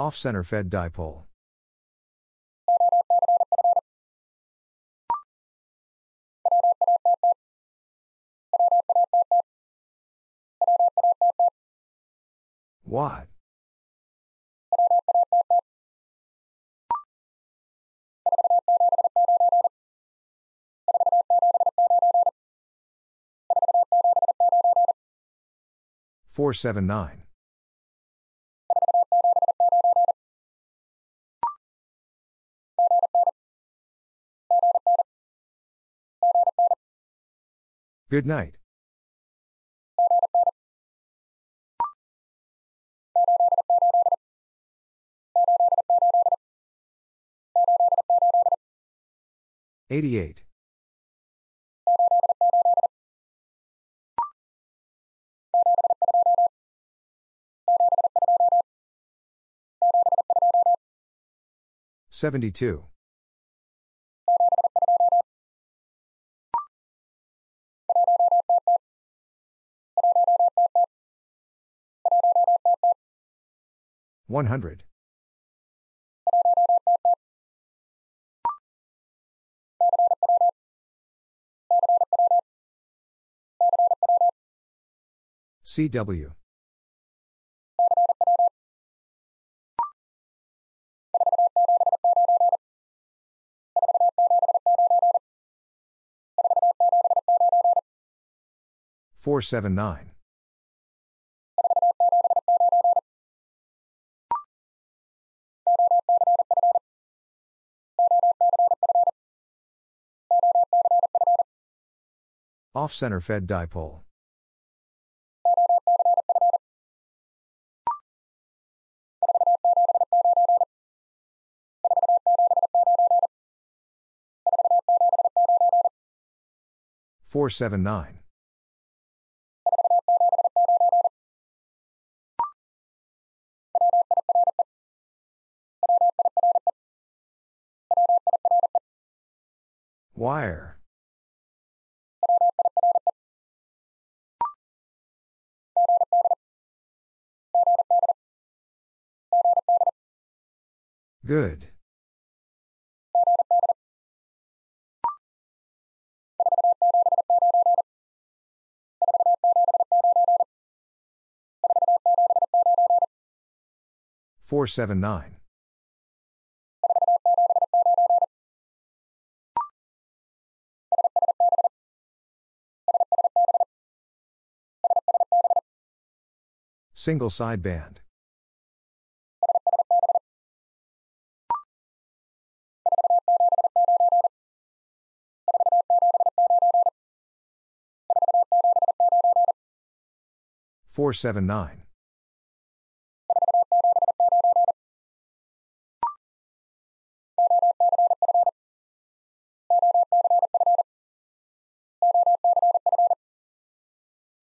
Off center fed dipole. Watt. Four seven nine. Good night. Eighty-eight. Seventy-two. 100. 100. CW. 479. Off-center fed dipole. Four seven nine. Wire. Good. Four seven nine. Single sideband. Four seven nine.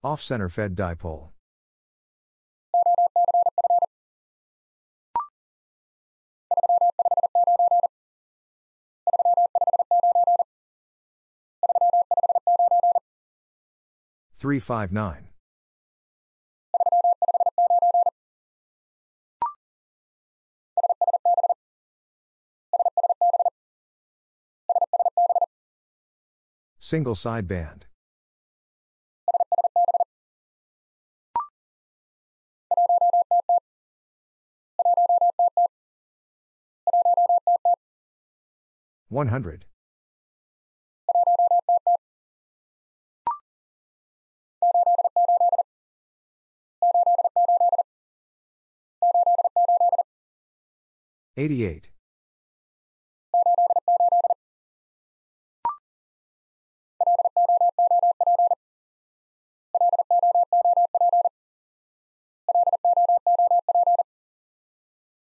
Off center fed dipole. Three five nine. Single sideband. One hundred. Eighty-eight.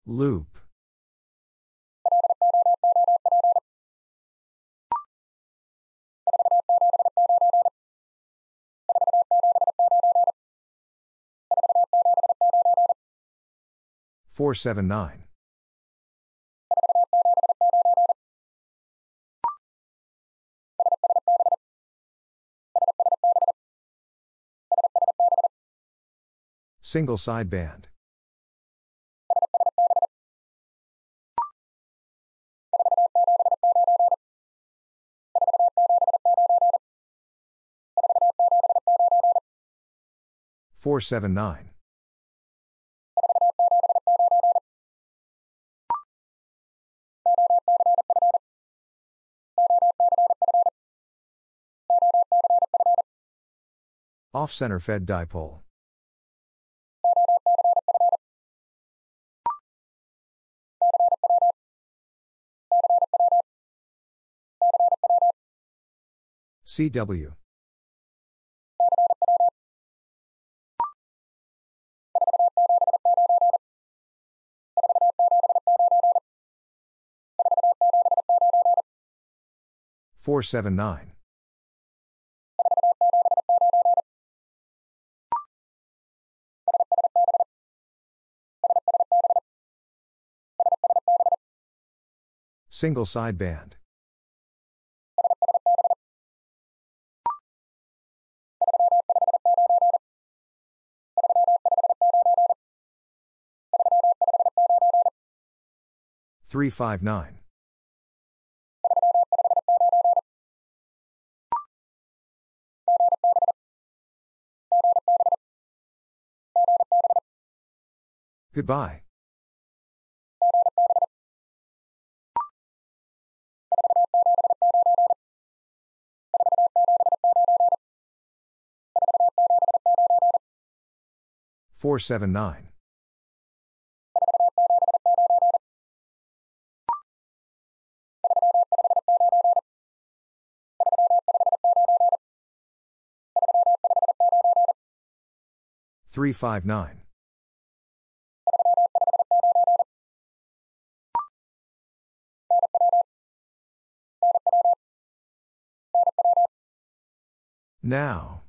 Loop. Four seven nine. Single sideband. 479. Off center fed dipole. CW. Four seven nine. Single sideband. Three five nine. Goodbye. Four seven nine. Three five nine. Now.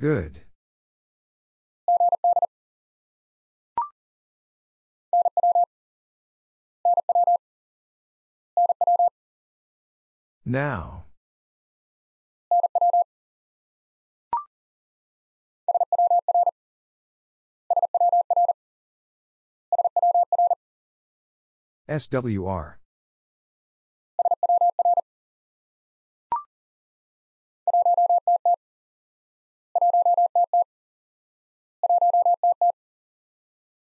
Good. Now. SWR.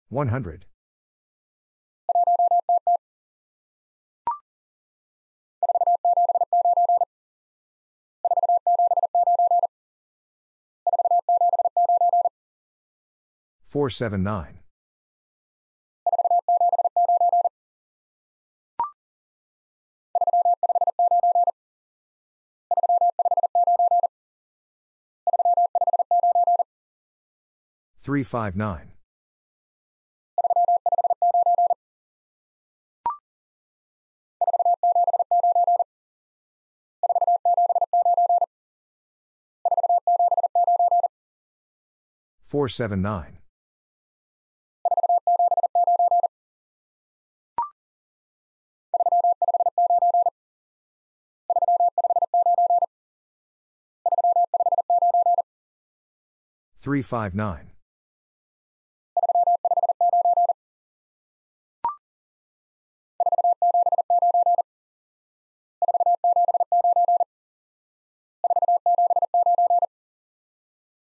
One hundred. Four seven nine. Three five nine. Four seven nine. Three five nine.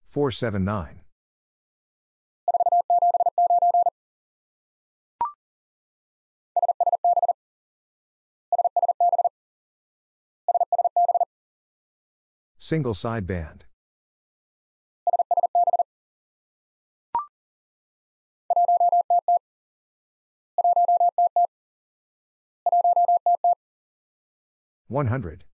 Four seven nine. Single sideband. One hundred.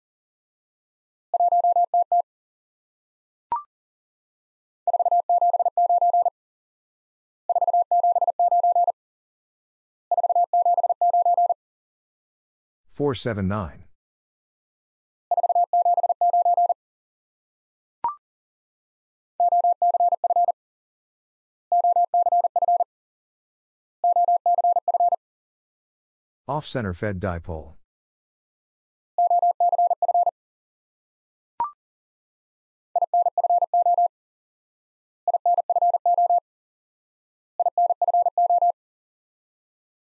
Four seven nine. Off center fed dipole.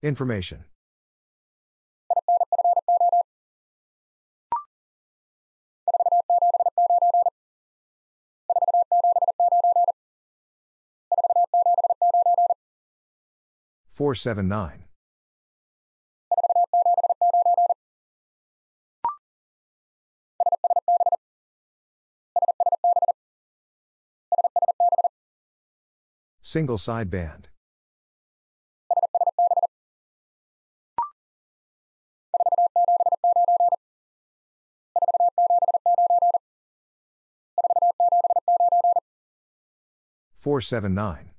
Information. 479. Single sideband. Four seven nine.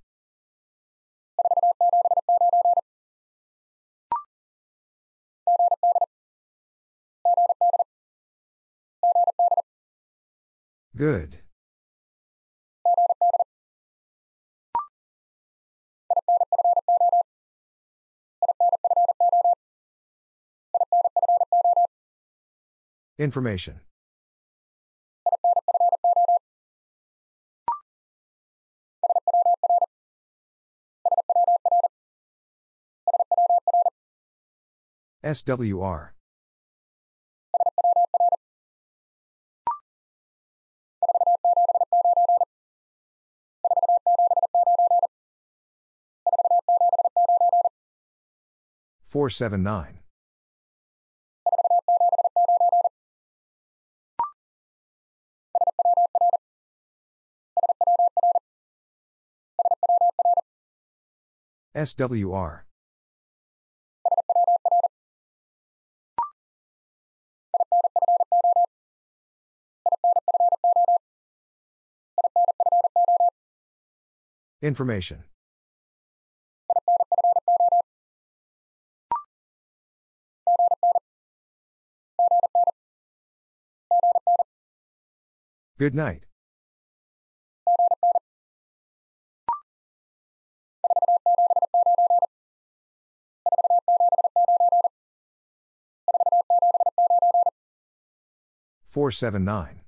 Good. Information. SWR. Four seven nine. SWR. Information. Good night. Four seven nine.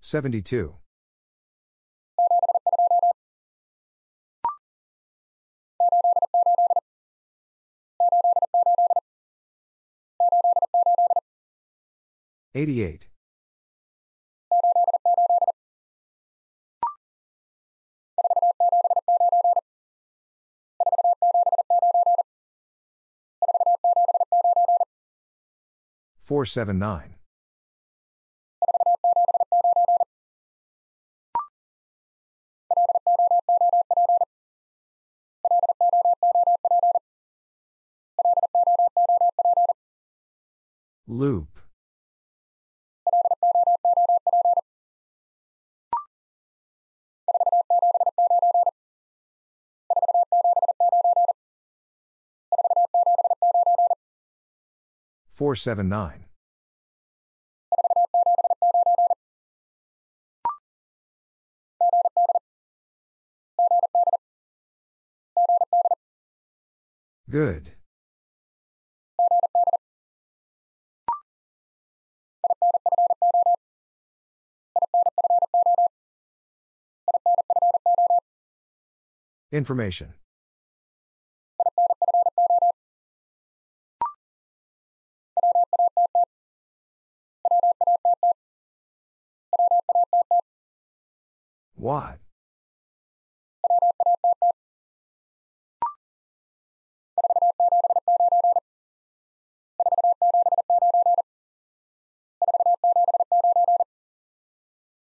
Seventy two. Eighty eight. Four seven nine. Loop. Four seven nine. Good. Information. What?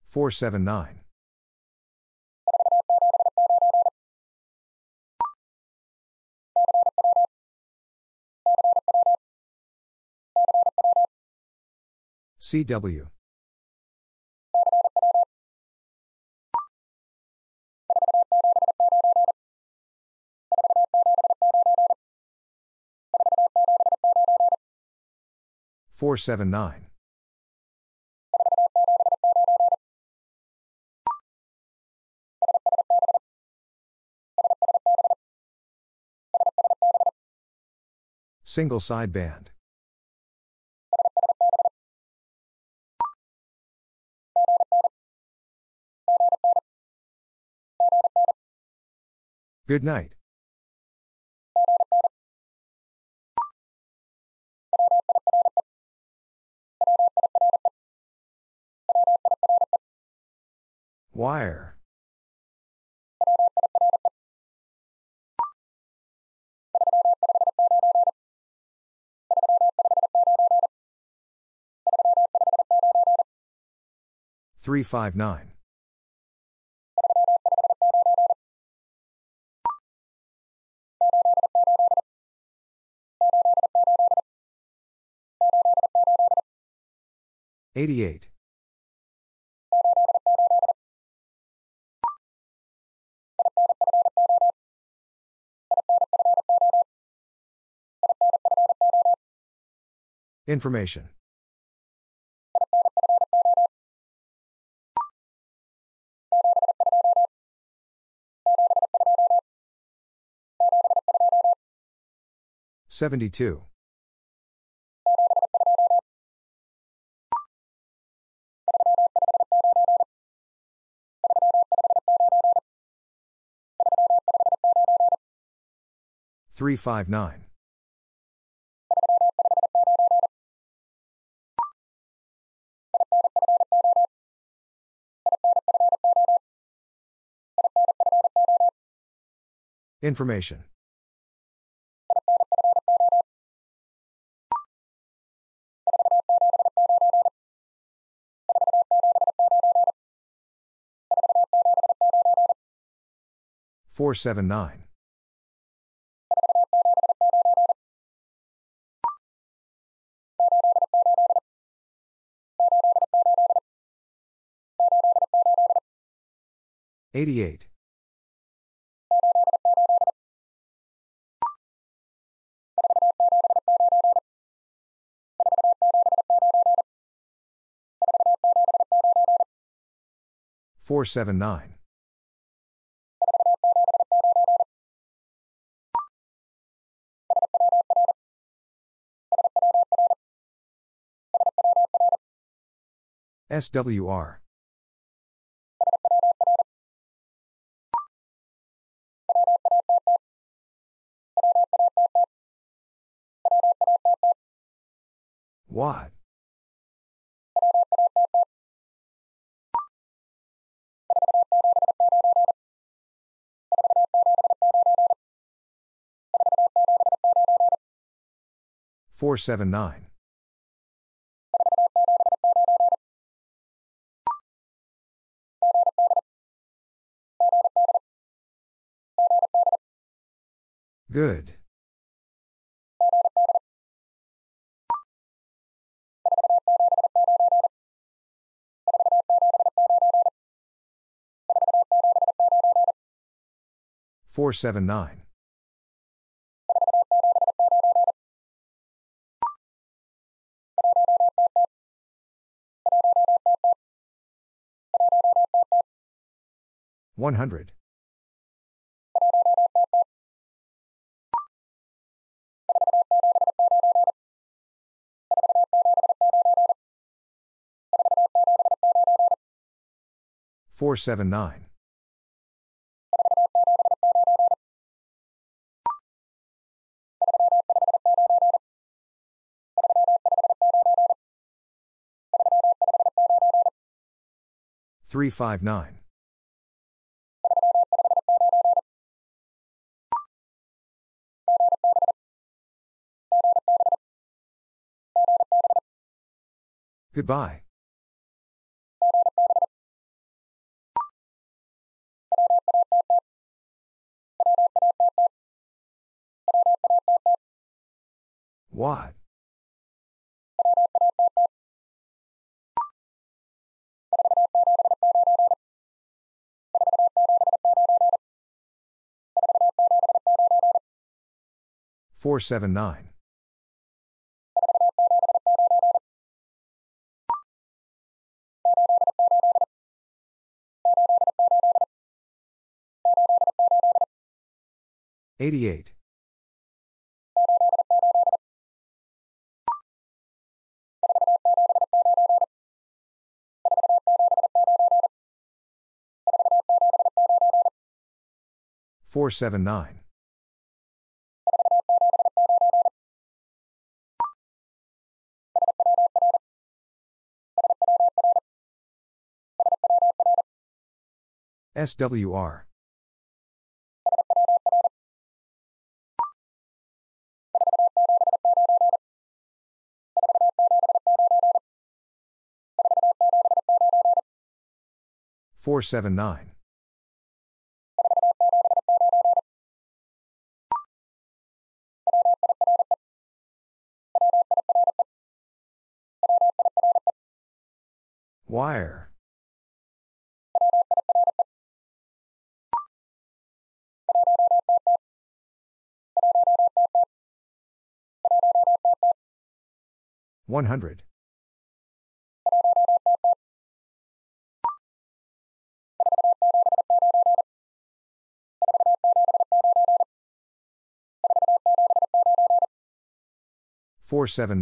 Four seven nine. CW. Four seven nine. Single sideband. Good night. Wire. Three five nine. Eighty eight. Information. Seventy-two. Three five nine. Information. Four seven nine. Eighty eight. Four seven nine. SWR. What? Four seven nine. Good. Four seven nine. One hundred. Four seven nine. Three five nine. Goodbye. What? Four seven nine. Eighty-eight. Four seven nine. SWR. Four seven nine. Wire. One hundred. Four seven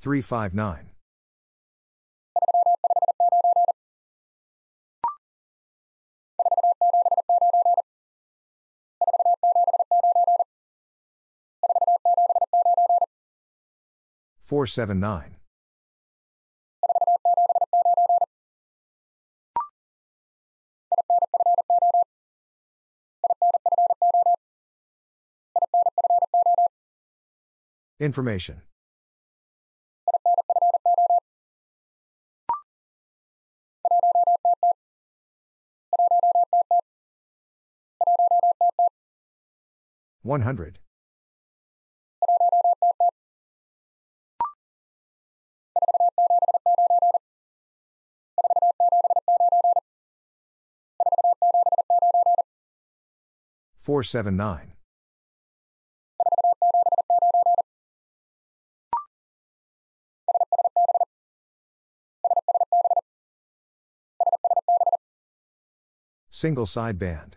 Three five nine. Four seven nine. Information. One hundred. Four seven nine. Single sideband.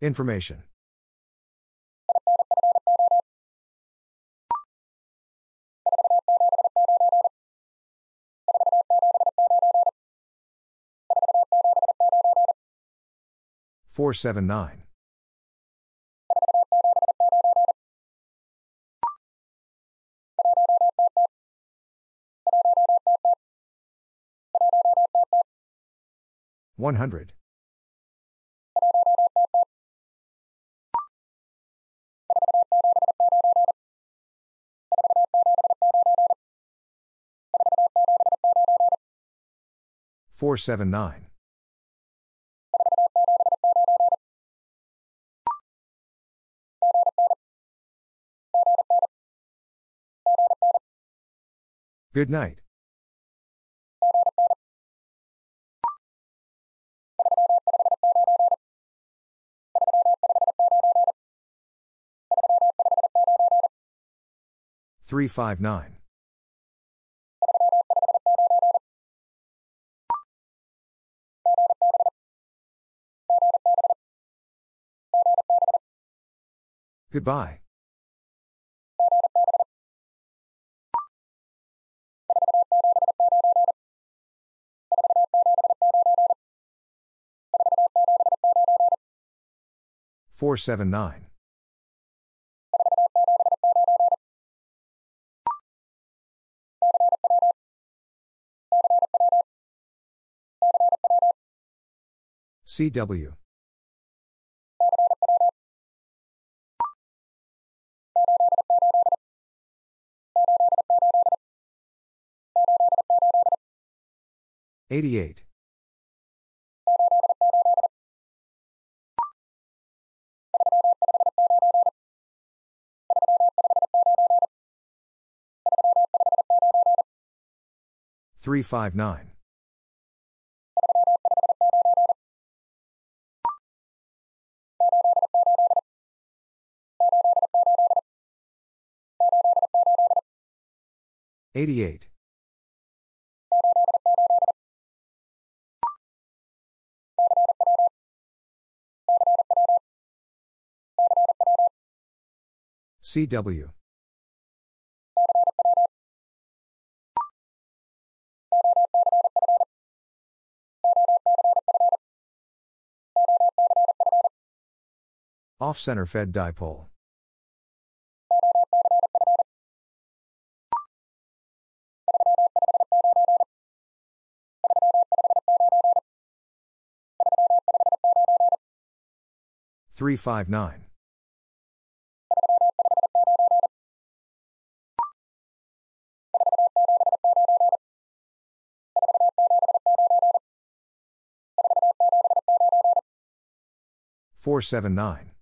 Information. Four seven nine. One hundred. Four seven nine. Good night. Three five nine. Goodbye. Four seven nine. CW. Eighty-eight. Three five nine. Eighty-eight. CW. Off center fed dipole. Three five nine. Four seven nine.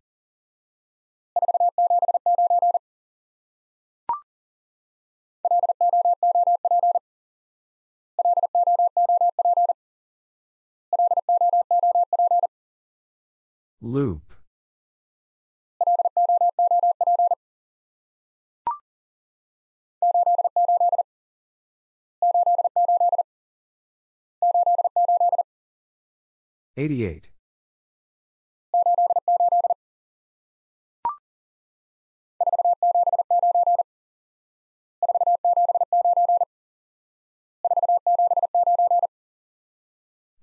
Loop. Eighty-eight.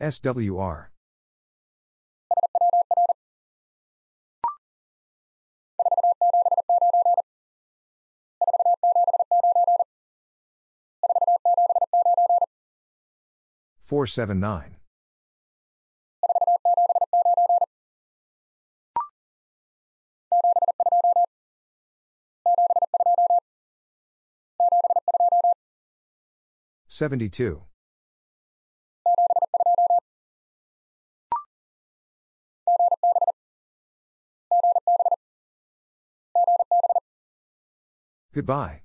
SWR. Four seven nine. Seventy-two. Goodbye.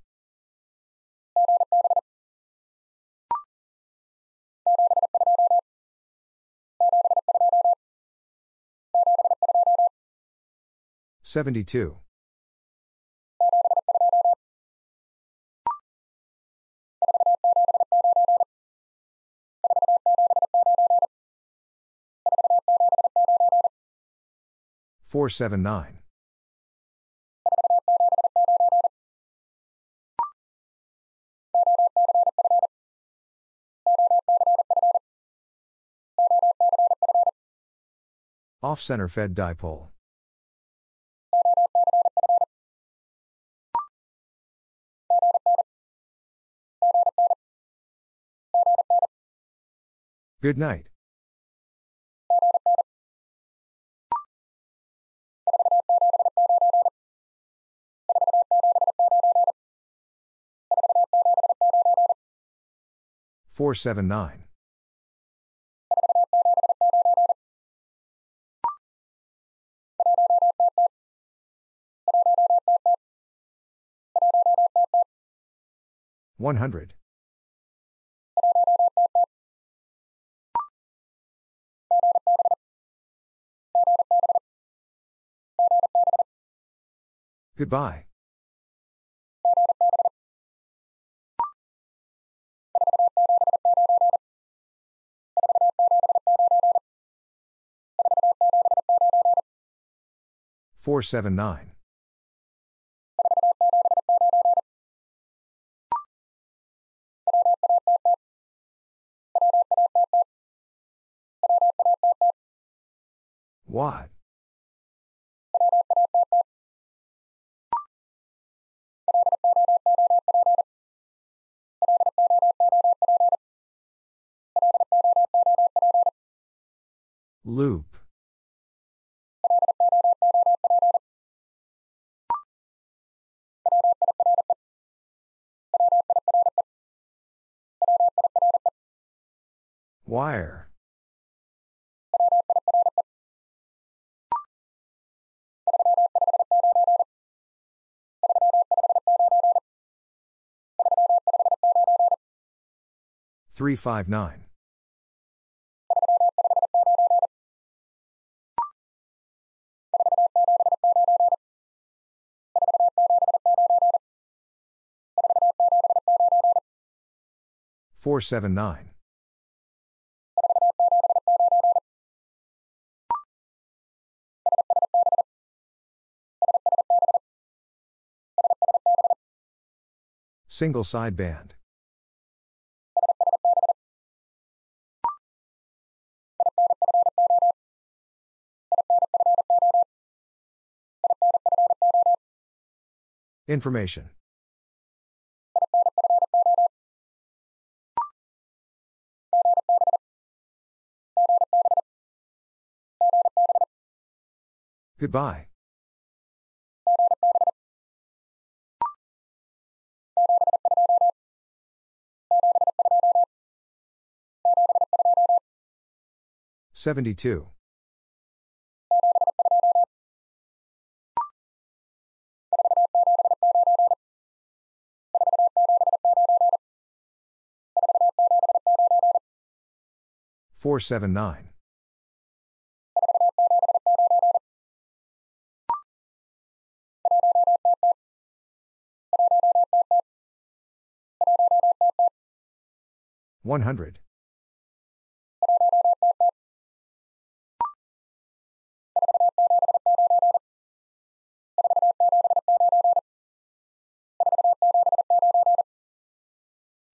Seventy-two. Four seven nine. Off center fed dipole. Good night. Four seven nine. 100. 100. Goodbye. Four seven nine. What? Loop. Wire. Three five nine. Four seven nine. Single sideband. Information. Goodbye. Seventy-two. Four seven nine. One hundred.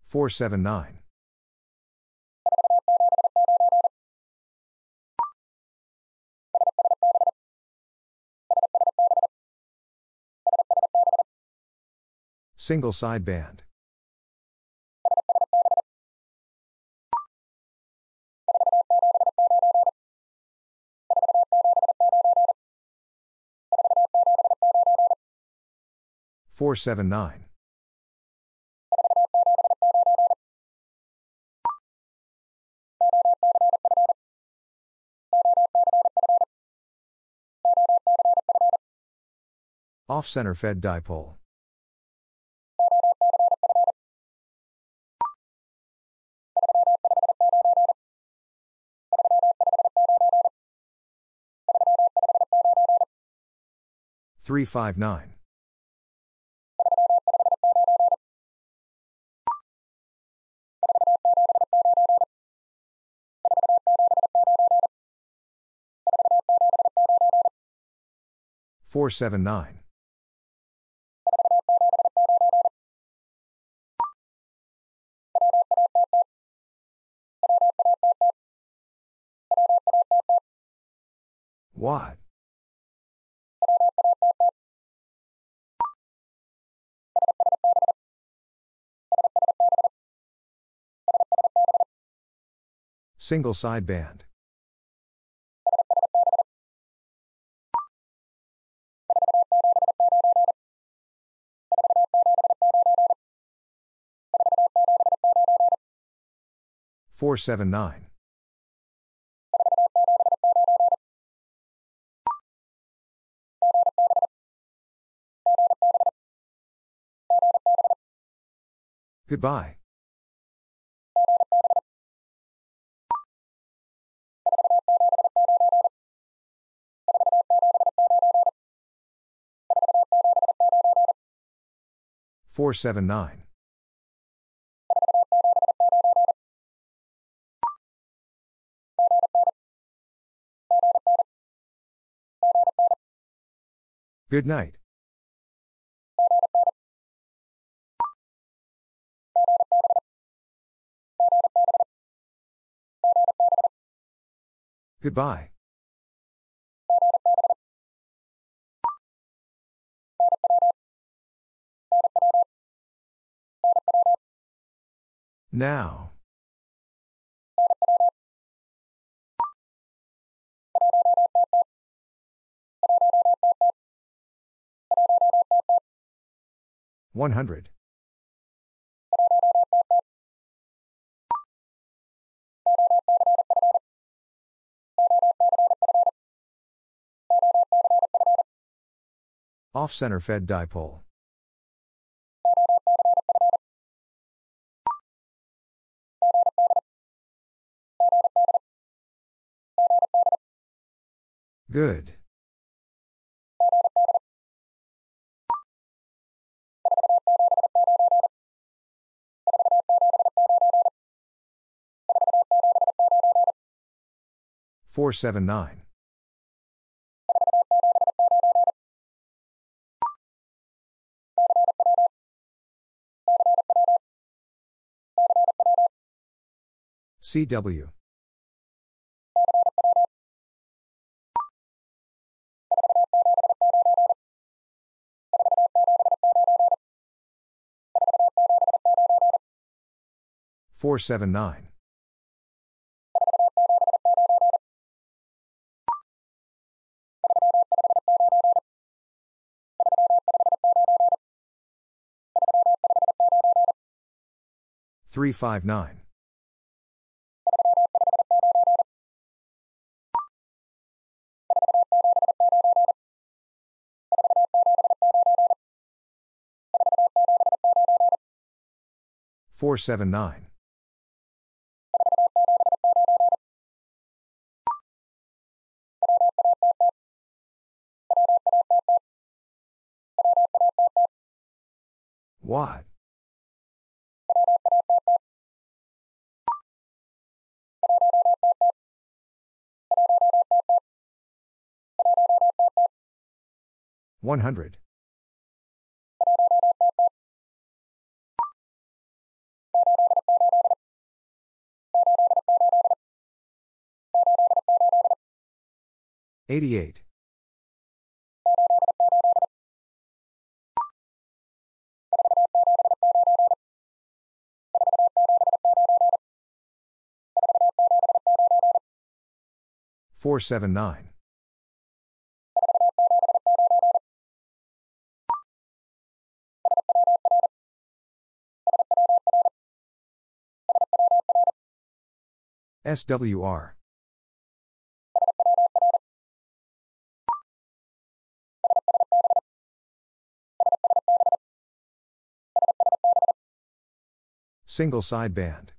Four seven nine. Single sideband. Four seven nine. Off center fed dipole. Three five nine. Four seven nine. What? Single sideband. Four seven nine. Goodbye. Four seven nine. Good night. Goodbye. Now. One hundred. Off center fed dipole. Good. Four seven nine. CW. Four seven nine. Three five nine. Four seven nine. What? One hundred. Eighty-eight. Four seven nine. SWR. Single sideband.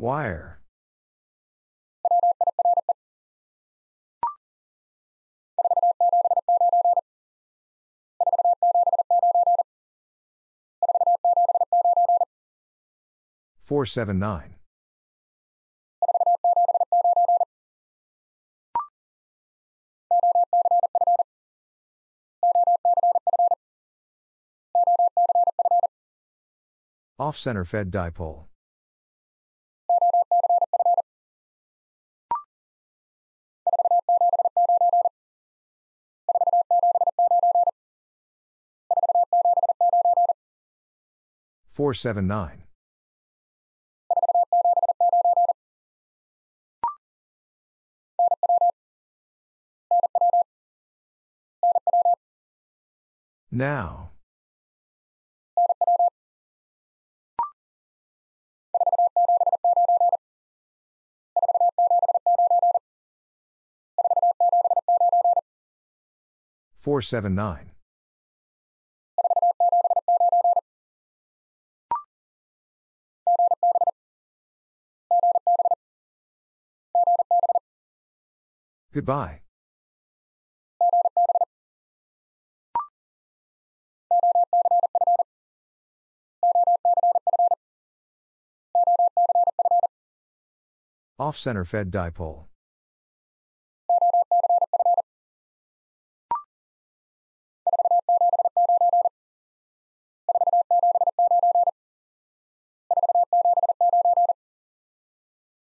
Wire. Four seven nine. Off center fed dipole. Four seven nine. Now. Four seven nine. Goodbye Off center fed dipole.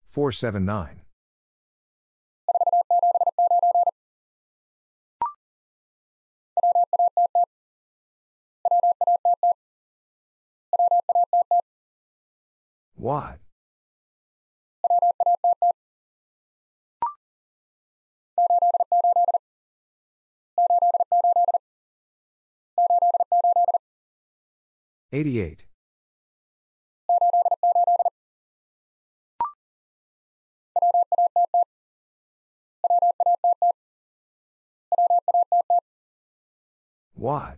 Four seven nine. What? Eighty-eight. What?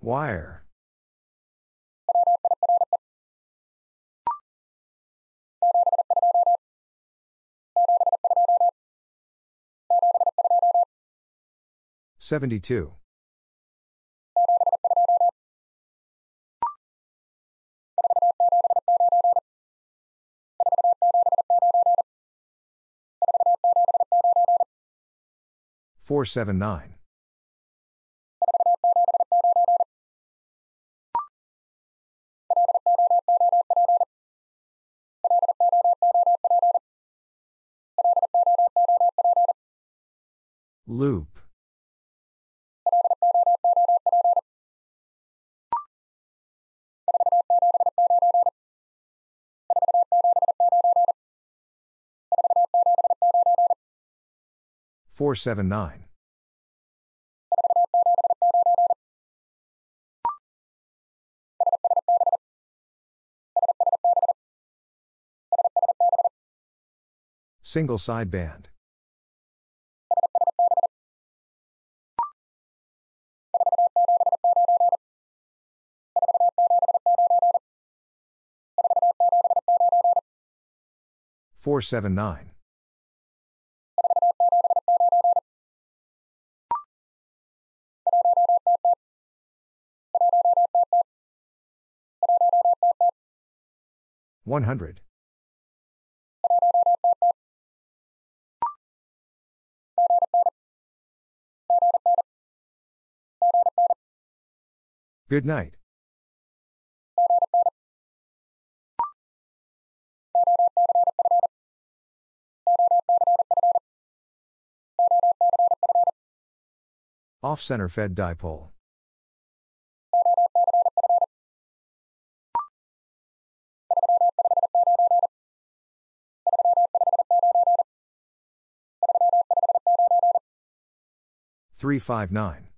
Wire. Seventy-two. Four seven nine. Loop. Four seven nine. Single sideband. Four seven nine. One hundred. Good night. Off center fed dipole. Three five nine.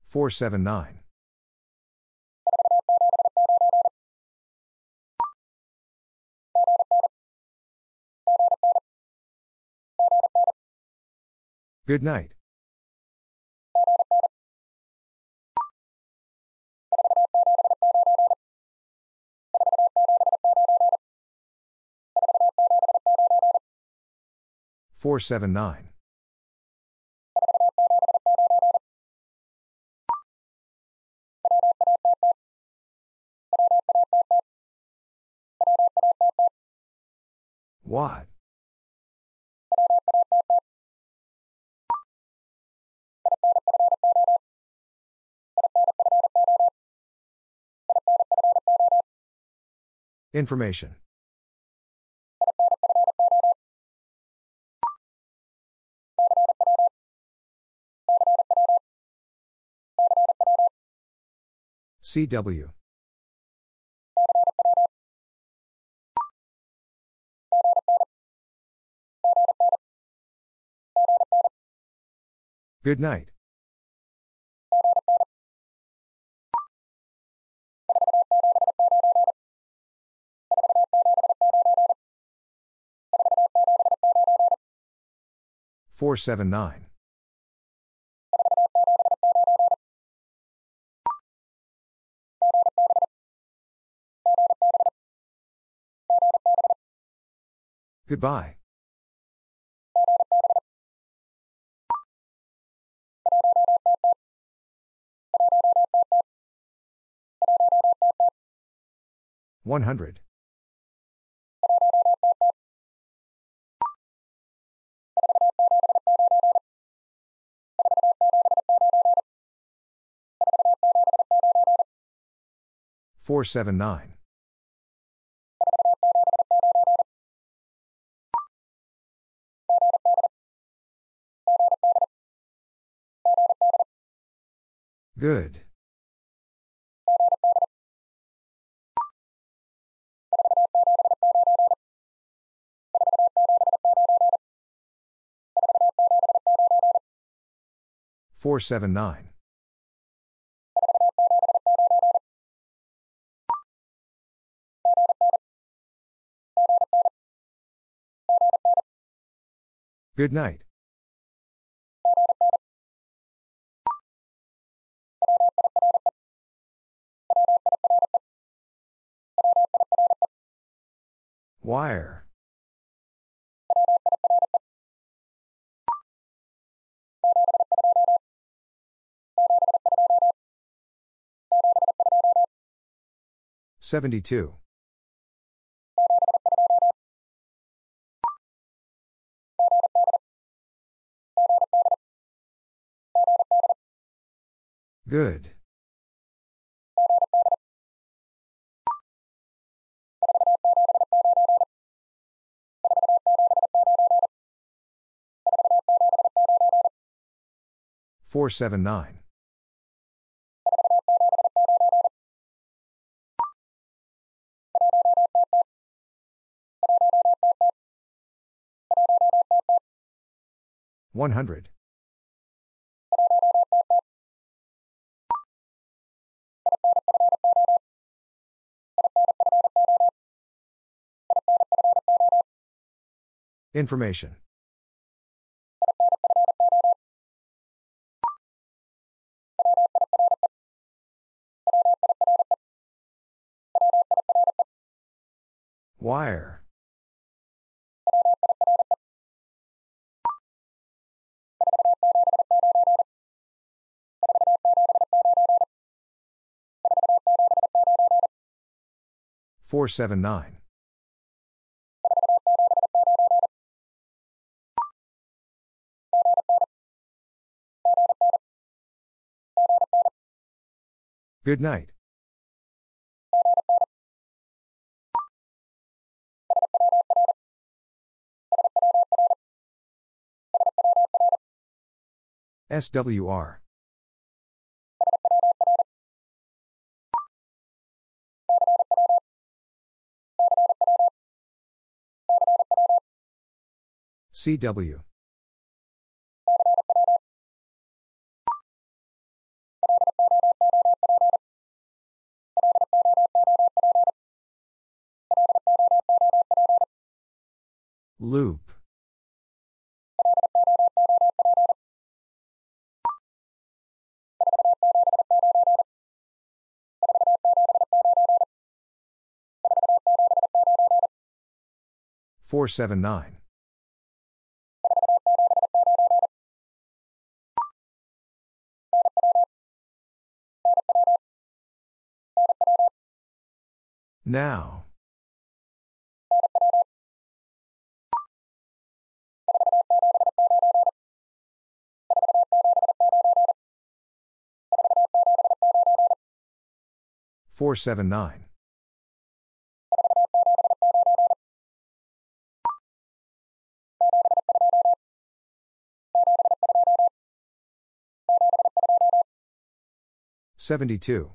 Four seven nine. Good night. Four seven nine. What? Information. CW. Good night. Four seven nine. Goodbye. One hundred. Four seven nine. Good. Four seven nine. Good night. Wire. Seventy-two. Good. Four seven nine. One hundred. Information. Wire. Four seven nine. Good night. SWR. CW. Loop. Four seven nine. Now. Four seven nine. Seventy-two.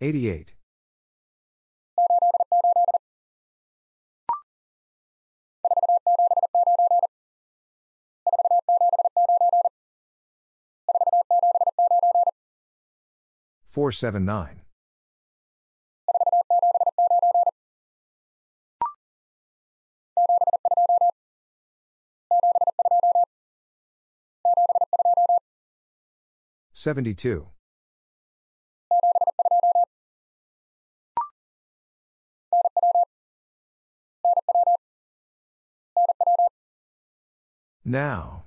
Eighty-eight. Four seven 72. Now.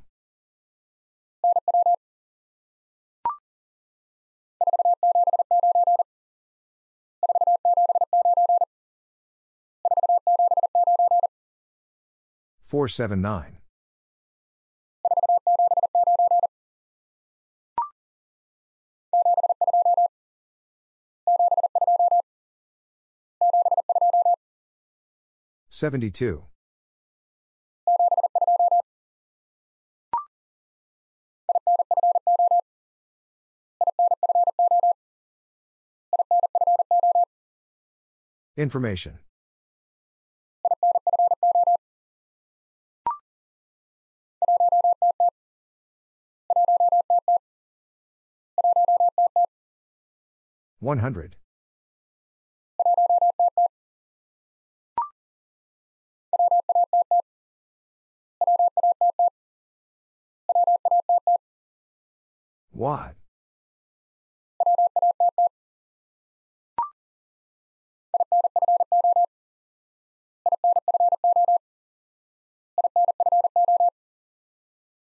Four seven nine. Seventy two. Information. One hundred. What?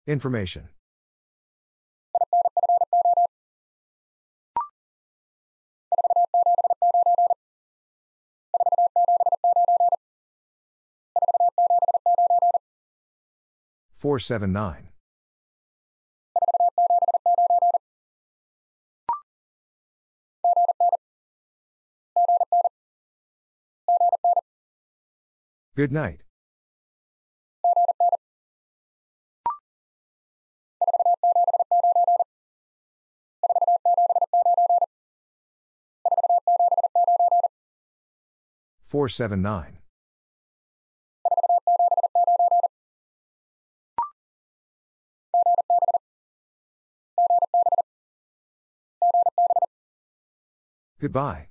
Information. Four seven nine. Good night. Four seven nine. Goodbye.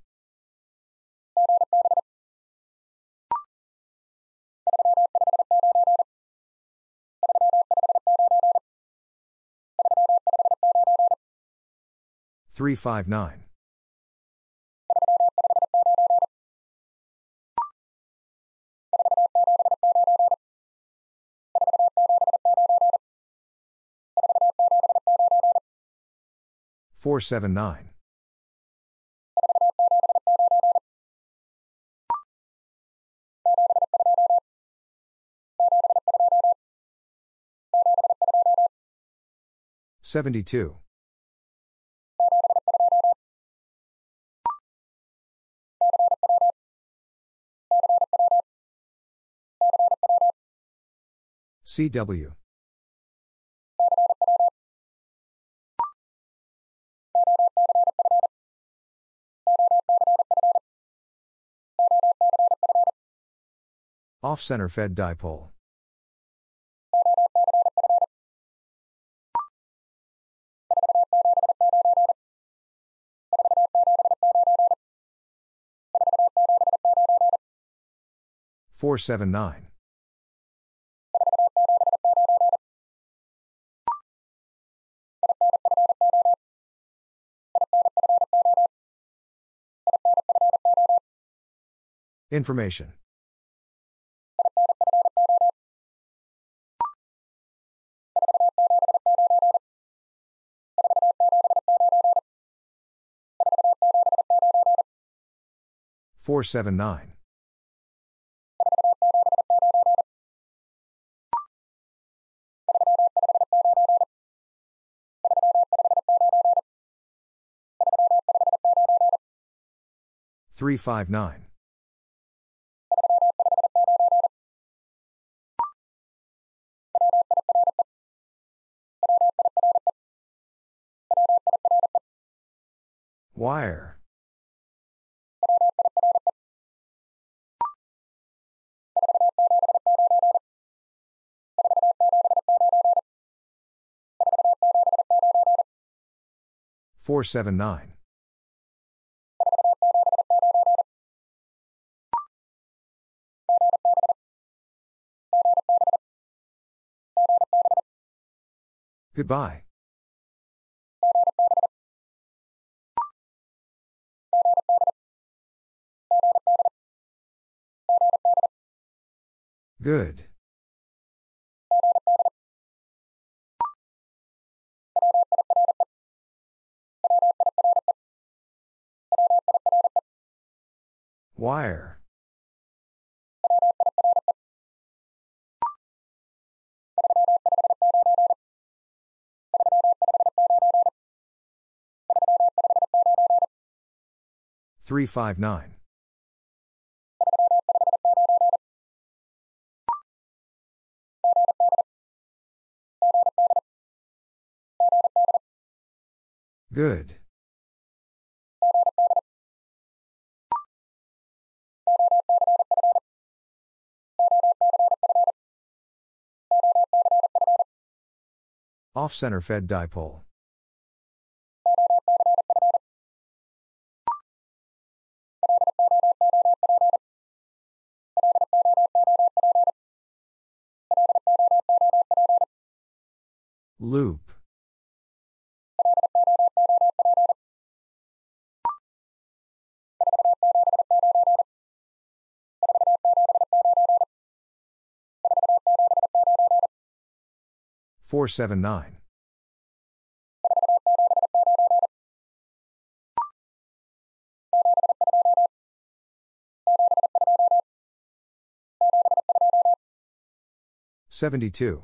Three five nine. Four seven nine. Seventy two. CW. Off center fed dipole. Four seven nine. Information. Four seven nine. Three five nine. Wire. Four seven nine. Goodbye. Good. Wire. Three five nine. Good. Off center fed dipole. Loop. Four seven nine. Seventy two.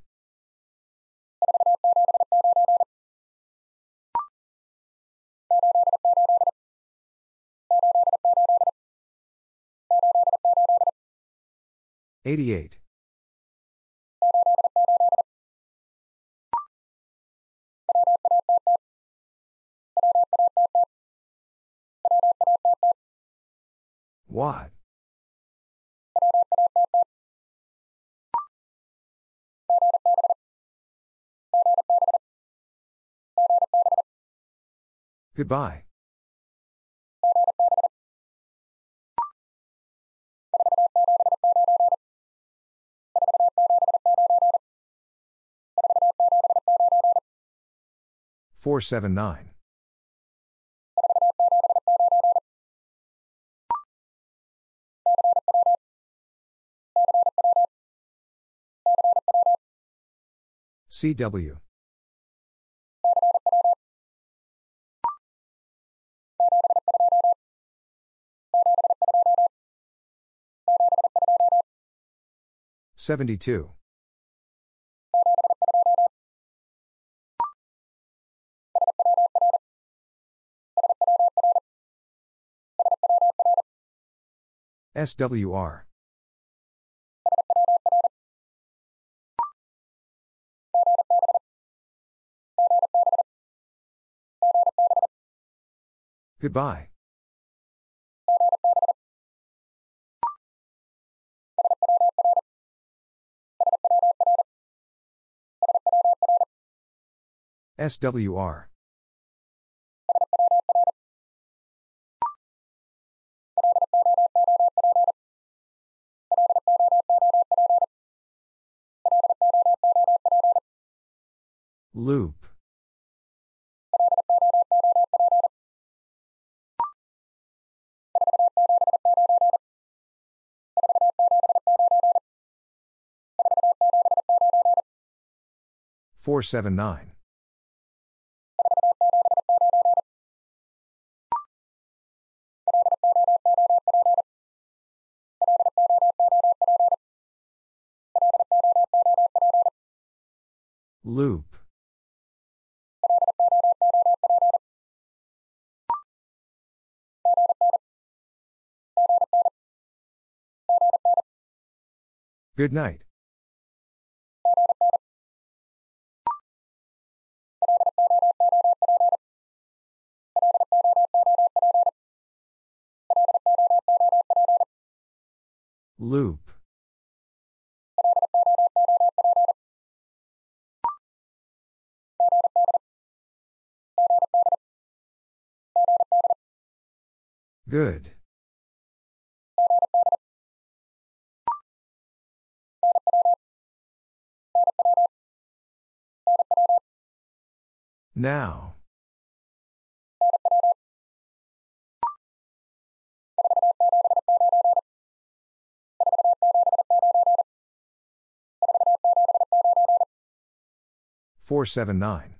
One hundred. Four seven nine. Eighty eight. What? Goodbye. Four seven nine. CW. Seventy SWR. Goodbye. SWR. Loop. Four seven nine. Loop. Good night. Loop. Good. Now. Four seven nine.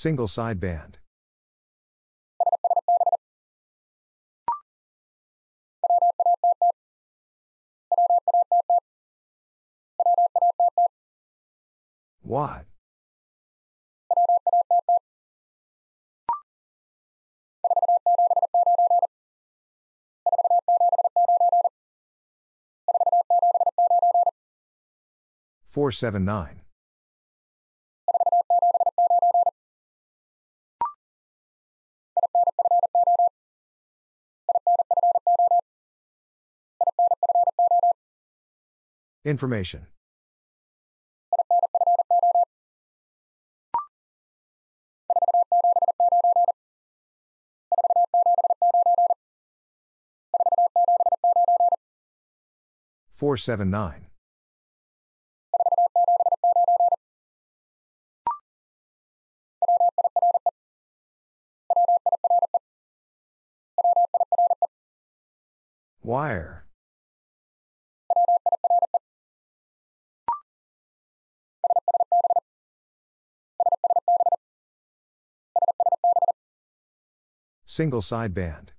Single sideband. What? Four seven nine. Information. Four seven nine. Wire. Single sideband.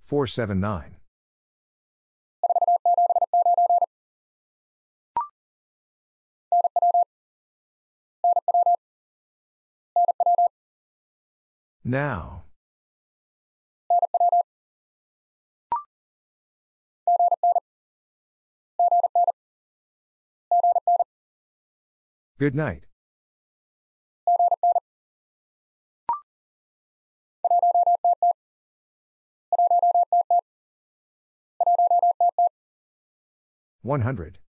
Four seven nine. Now. Good night. One hundred.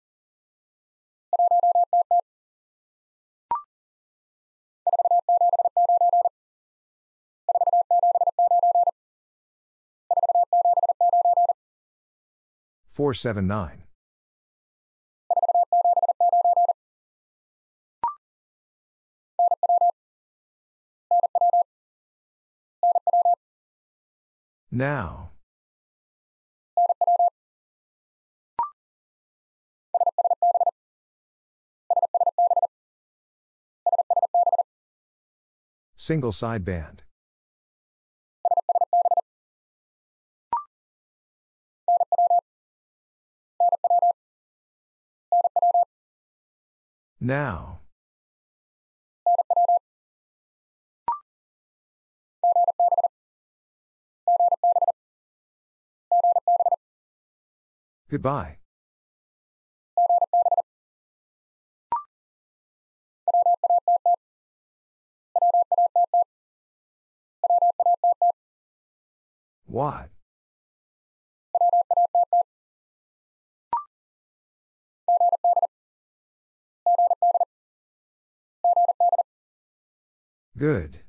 Four seven nine. Now. Single sideband. Now. Goodbye. What? Good.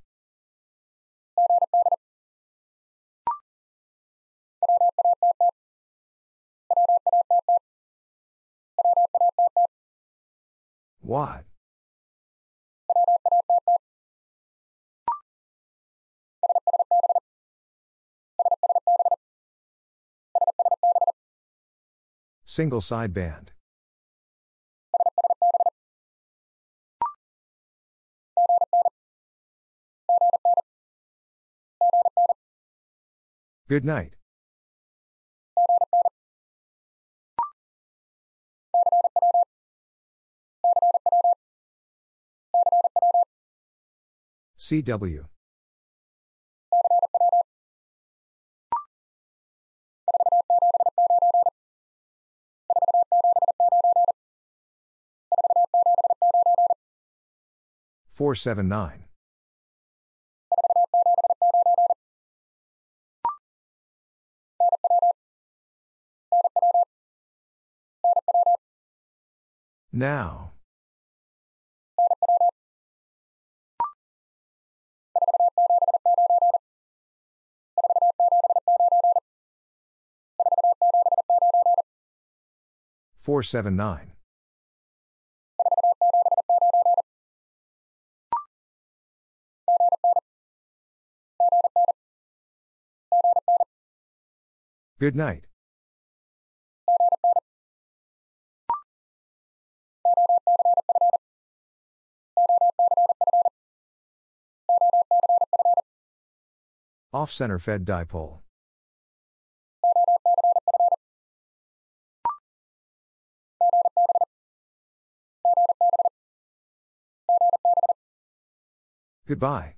What? Single sideband. Good night. CW. Four seven nine. Now. Four seven nine. Good night. Off center fed dipole. Goodbye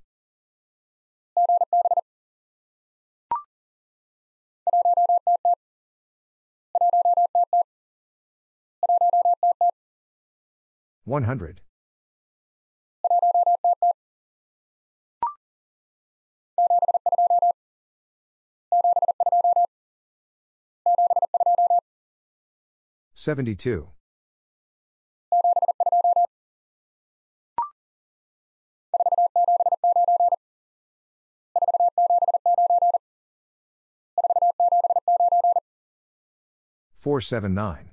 one hundred. Seventy two. 479.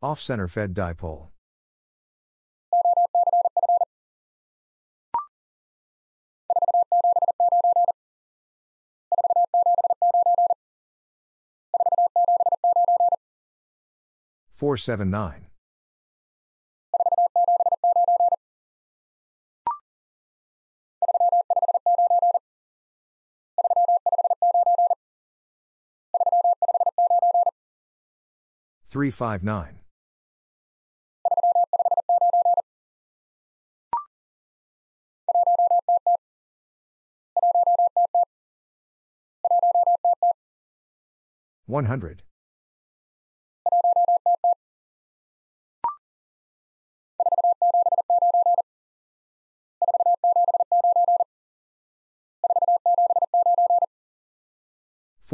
Off center fed dipole. Four seven nine. Three five nine. One hundred.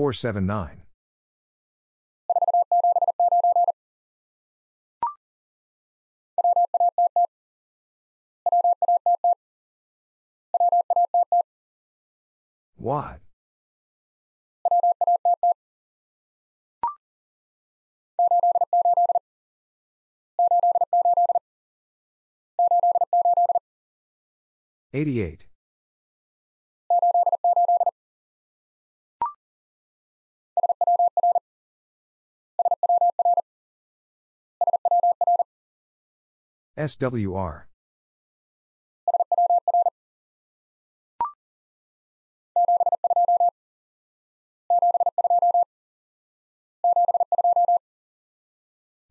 Four seven nine. What? Eighty-eight. SWR.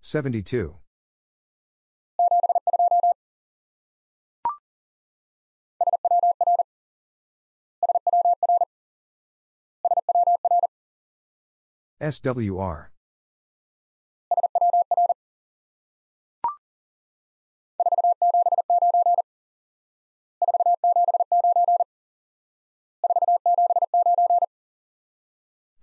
Seventy-two. SWR.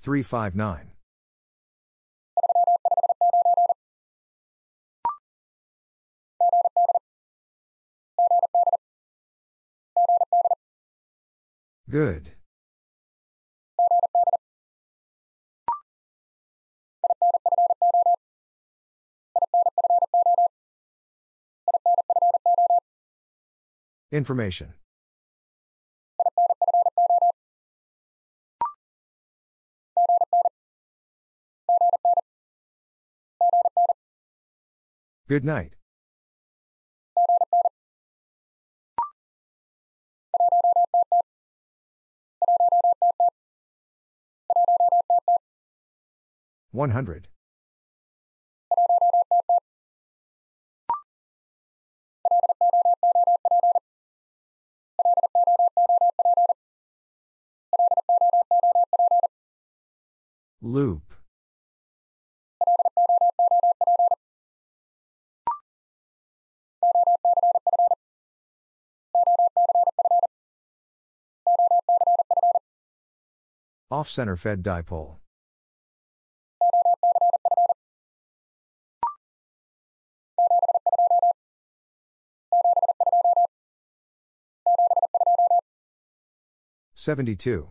359. Good. Information Good night. One hundred. Loop. Off-center fed dipole. Seventy-two.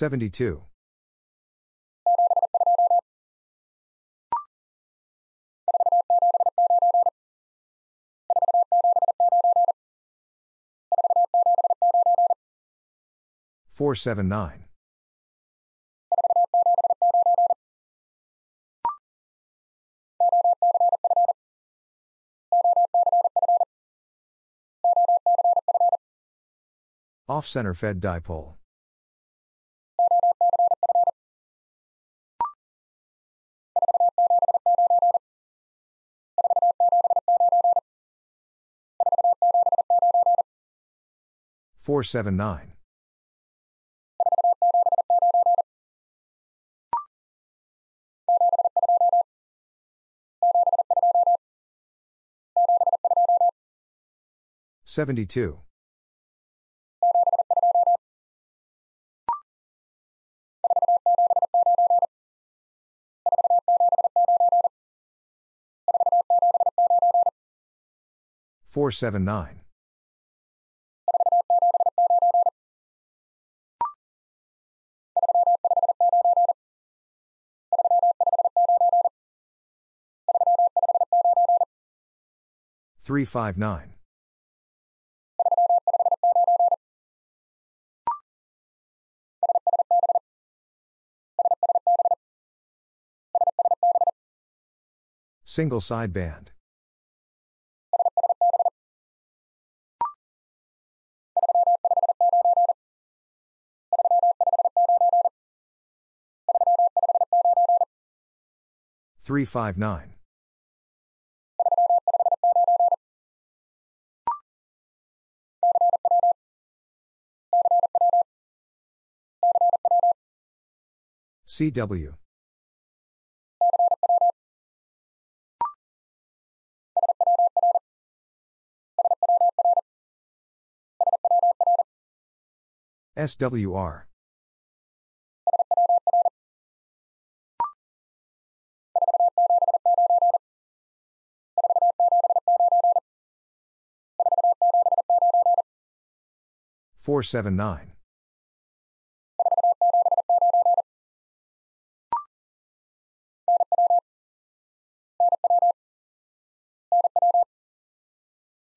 Seventy two. Four seven nine. Off center fed dipole. Four seven nine. Seventy two. Four seven nine. Three five nine. Single sideband. Three five nine. CW. SWR. Four seven nine.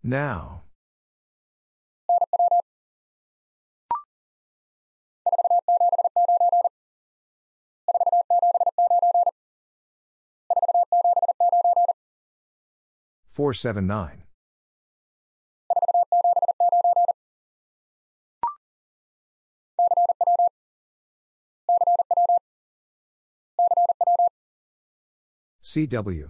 Now. Four seven nine. CW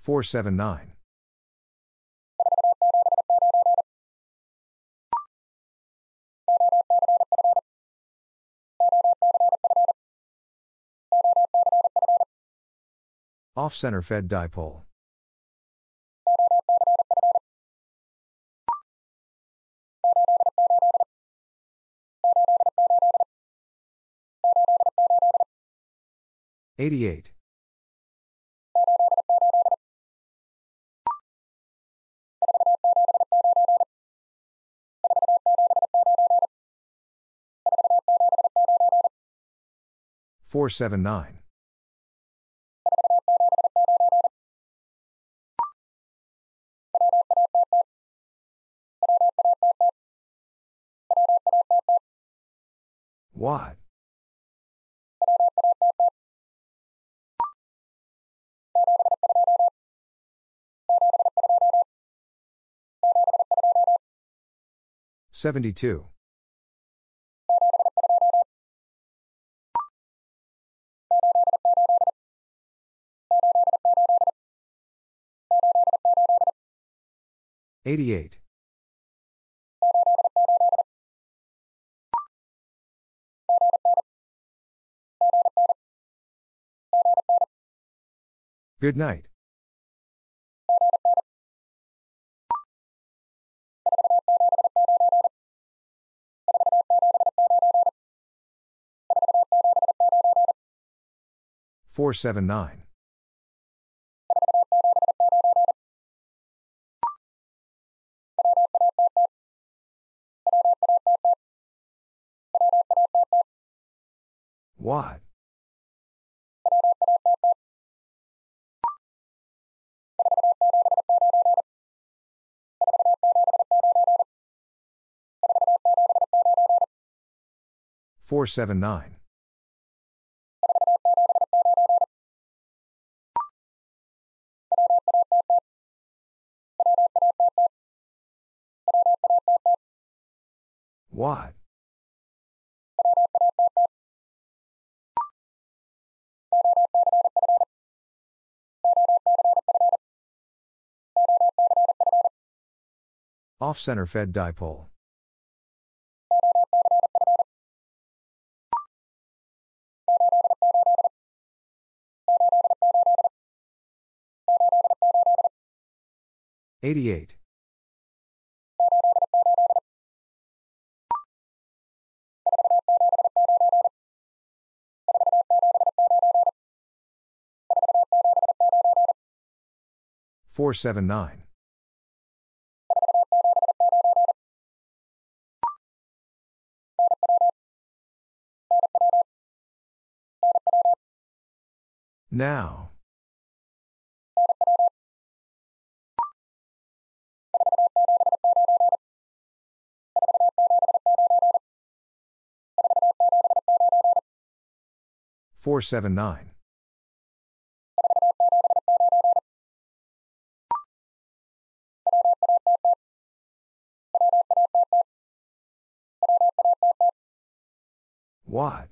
479. Off center fed dipole. Eighty eight. 479. What? Seventy two. 88. Good night. Four seven nine. What? Four seven nine. What? Off center fed dipole. Eighty-eight. Four seven nine. Now. Four seven nine. What?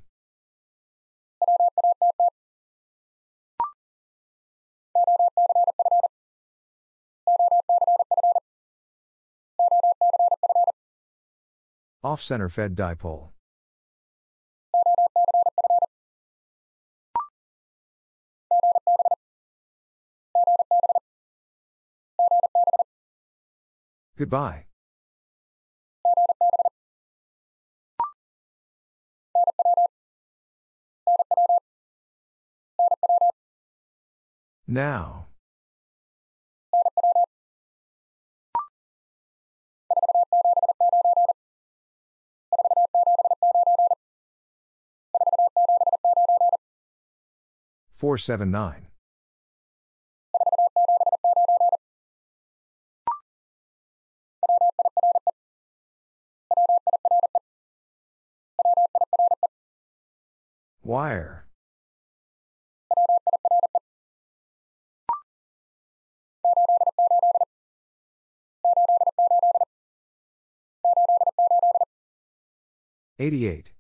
Off center fed dipole. Goodbye. Now. Four seven nine. Wire. Eighty-eight.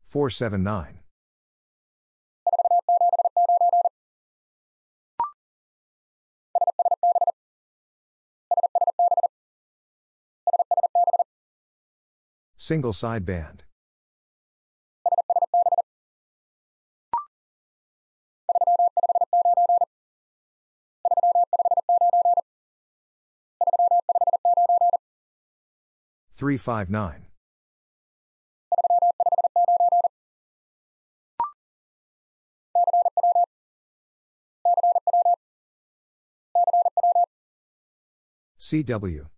Four seven nine. Single sideband. Three five nine. CW.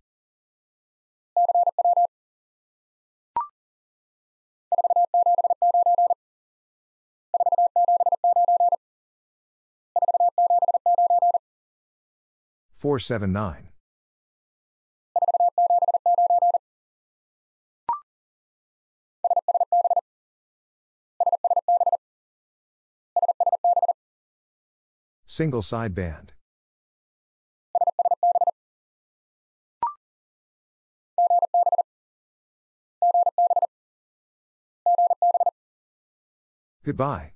Four seven nine. Single sideband. Goodbye.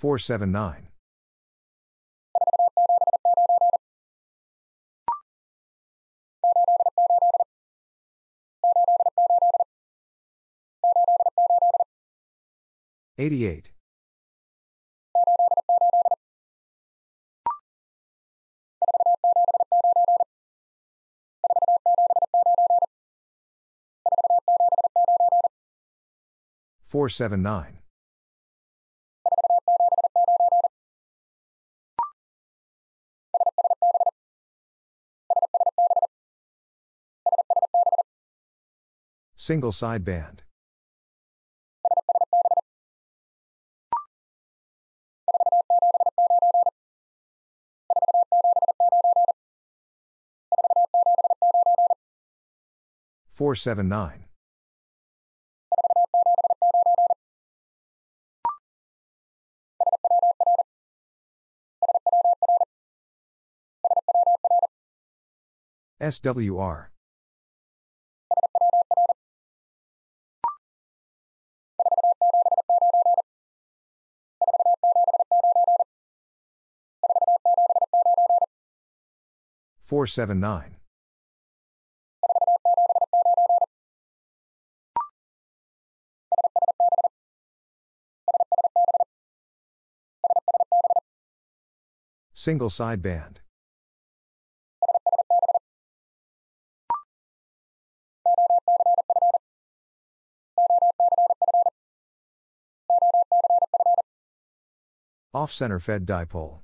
Four seven nine. Eighty-eight. Four seven nine. Single sideband. Four seven nine. SWR. Four seven nine. Single sideband. Off center fed dipole.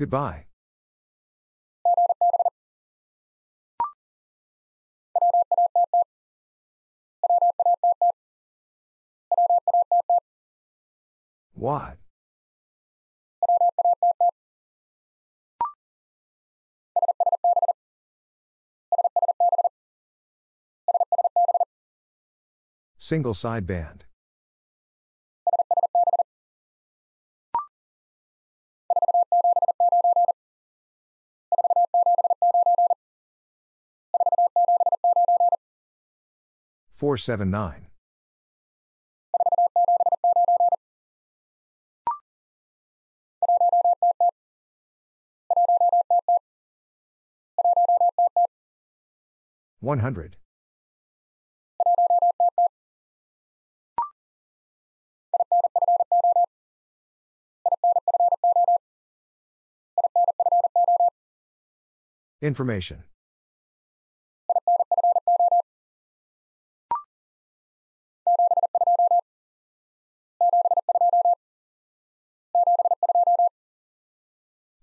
Goodbye. What? Single sideband. 479. One hundred. Information.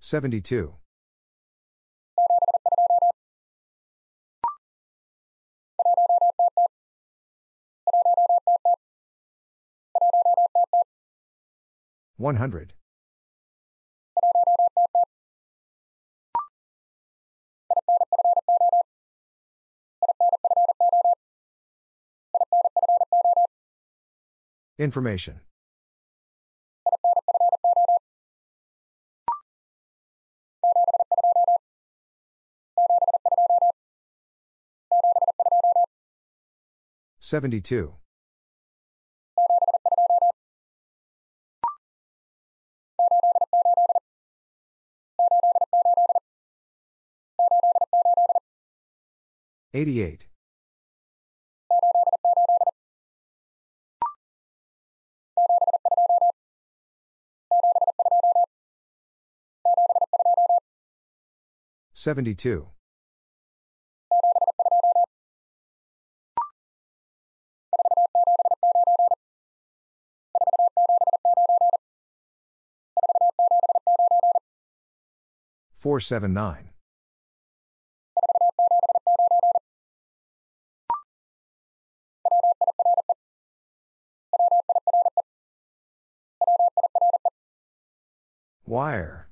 Seventy-two. One hundred. Information. Seventy-two. Eighty-eight. Seventy-two. Four seven nine. Wire.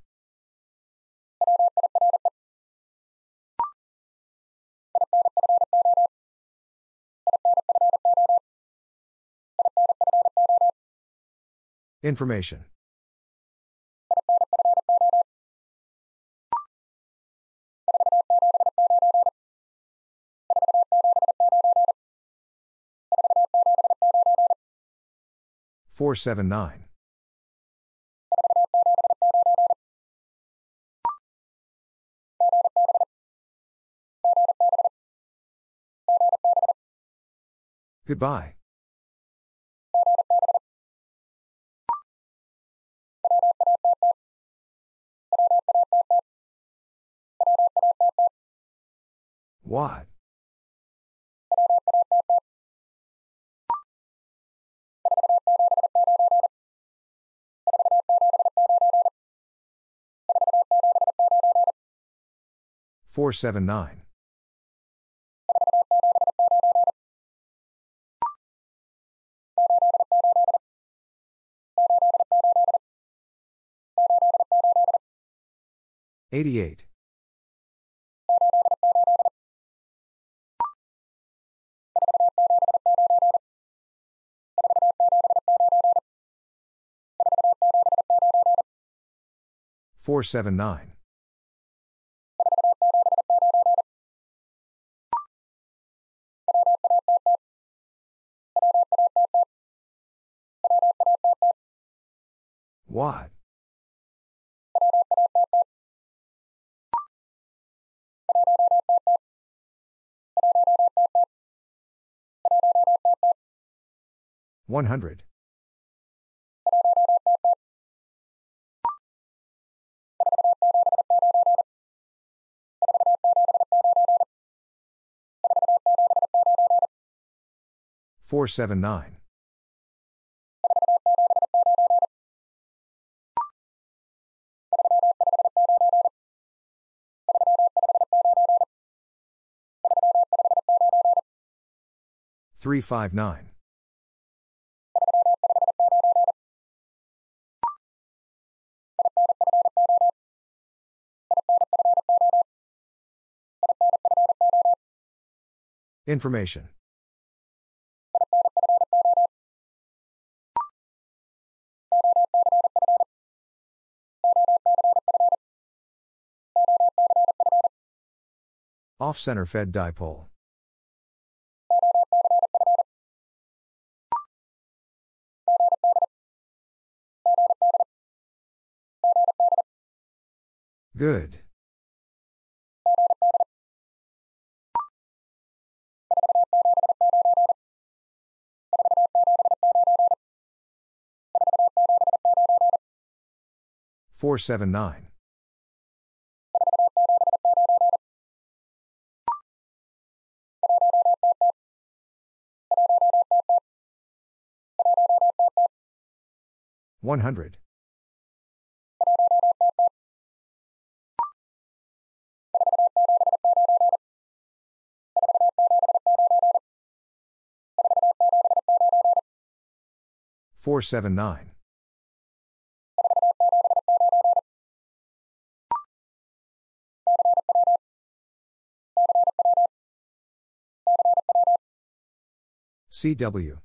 Information. Four seven nine. Goodbye. What? Four seven nine. Eighty-eight. Four seven nine. What? One hundred. Four seven nine. Three five nine. Information. Off-center fed dipole. Good. Four seven nine. One hundred. Four seven nine. CW.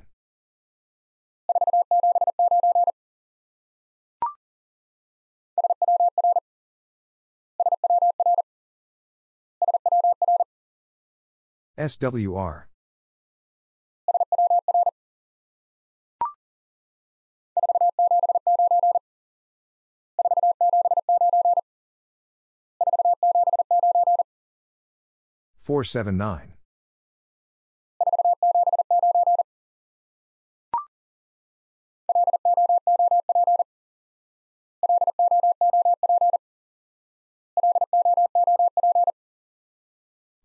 SWR. Four seven nine.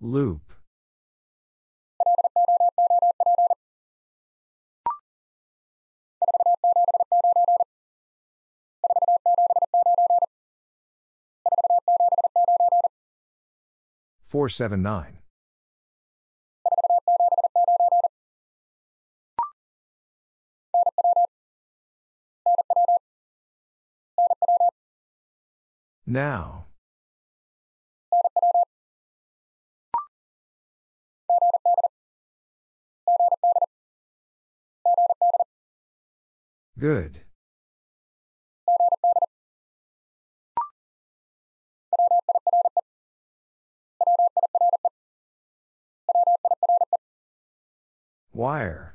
Loop. Four seven nine. Now. Good. Wire.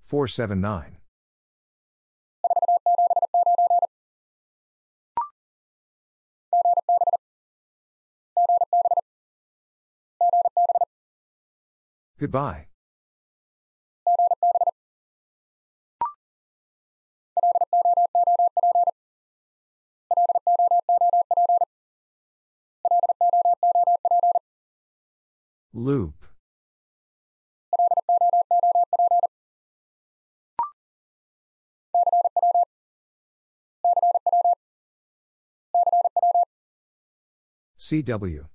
Four seven nine. Goodbye. Loop. CW.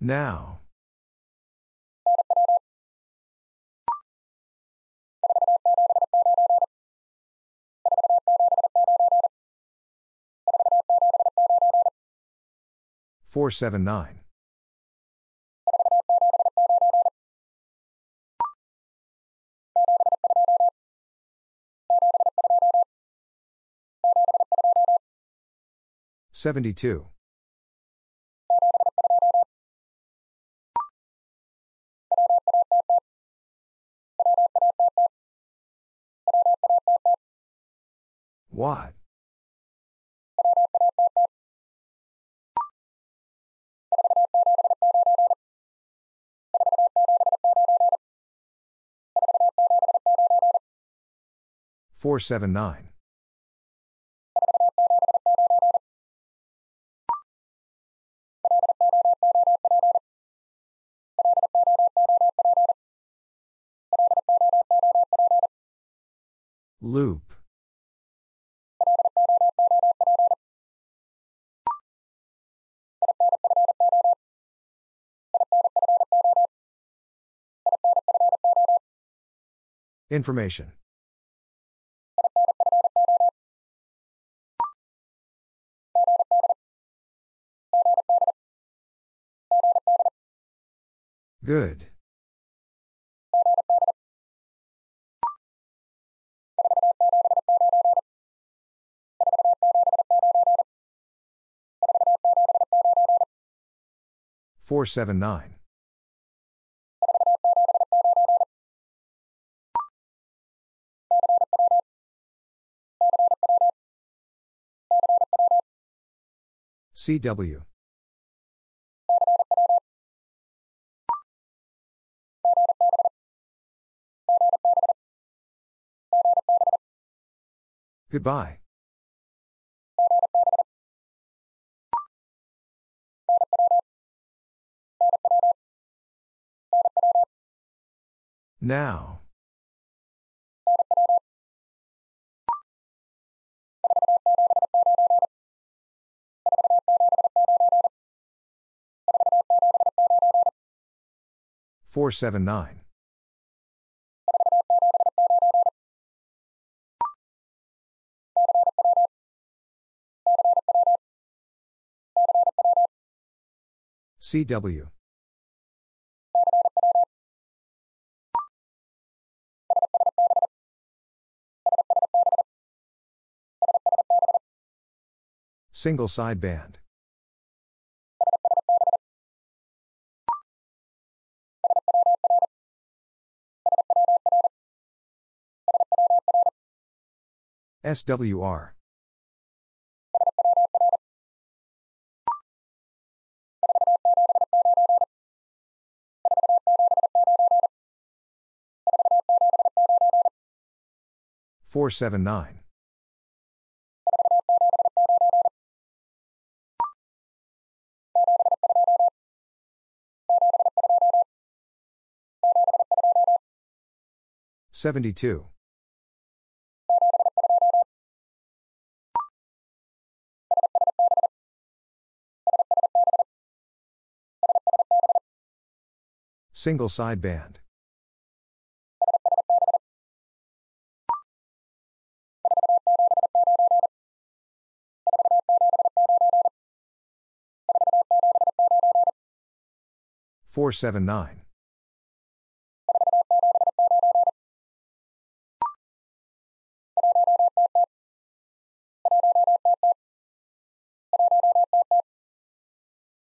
Now. Four seven nine. Seventy two. What? 479. Loop. Information. Good. Four seven nine. CW. Goodbye. Now. Four seven nine. CW. Single sideband. SWR. Four seven nine. Seventy two. Single sideband. Four seven nine.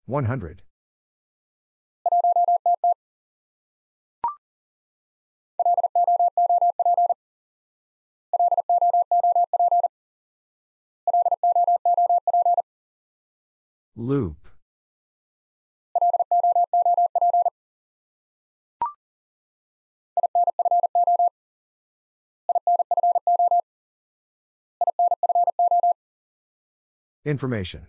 One hundred. Loop. Information.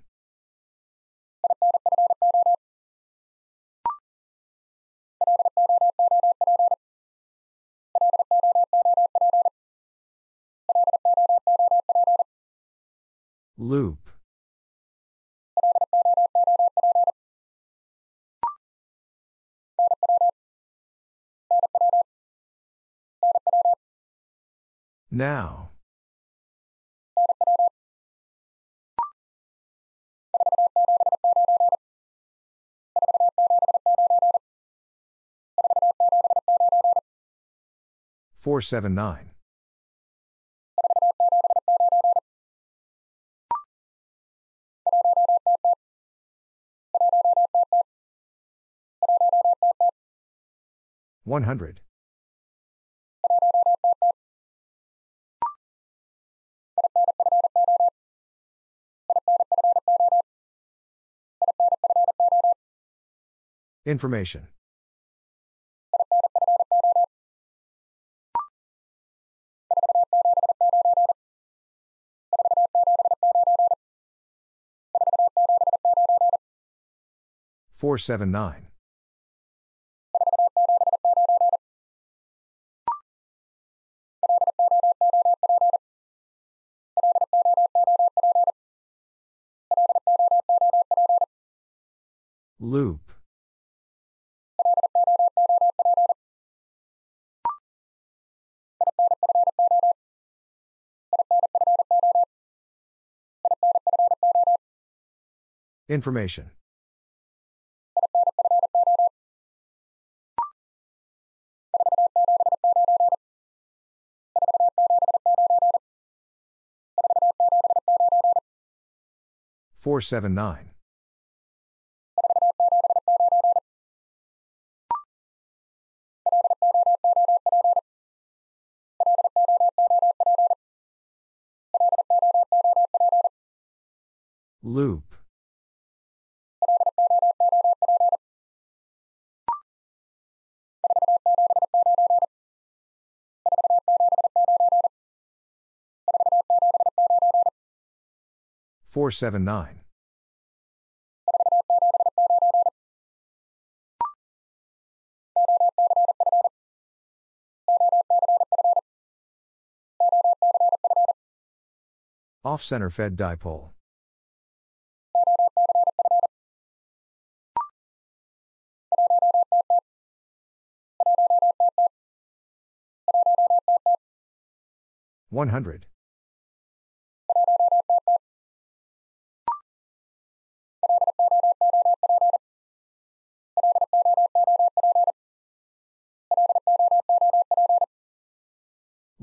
Loop. Now. Four seven nine. One hundred. Information. Four seven nine. Loop. Information. Four seven nine. Loop. Four seven nine. Off center fed dipole. One hundred.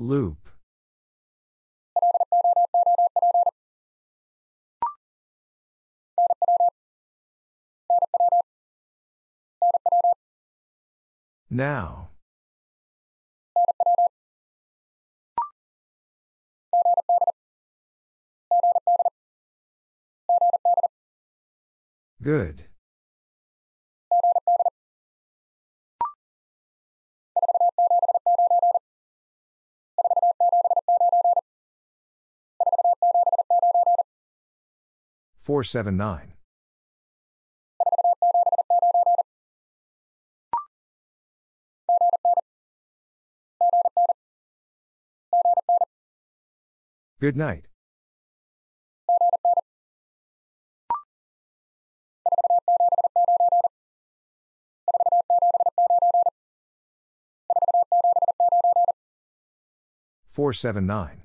Loop. Now. Good. Four seven nine. Good night. Four seven nine.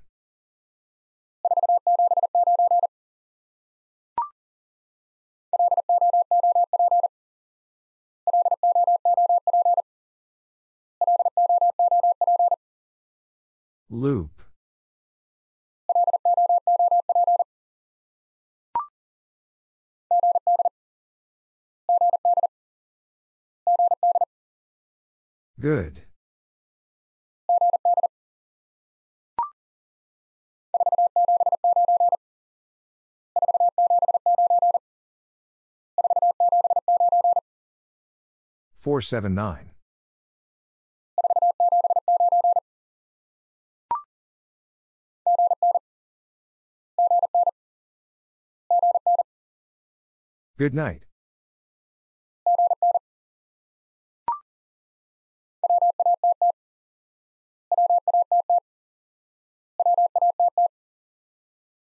Loop. Good. Four seven nine. Good night.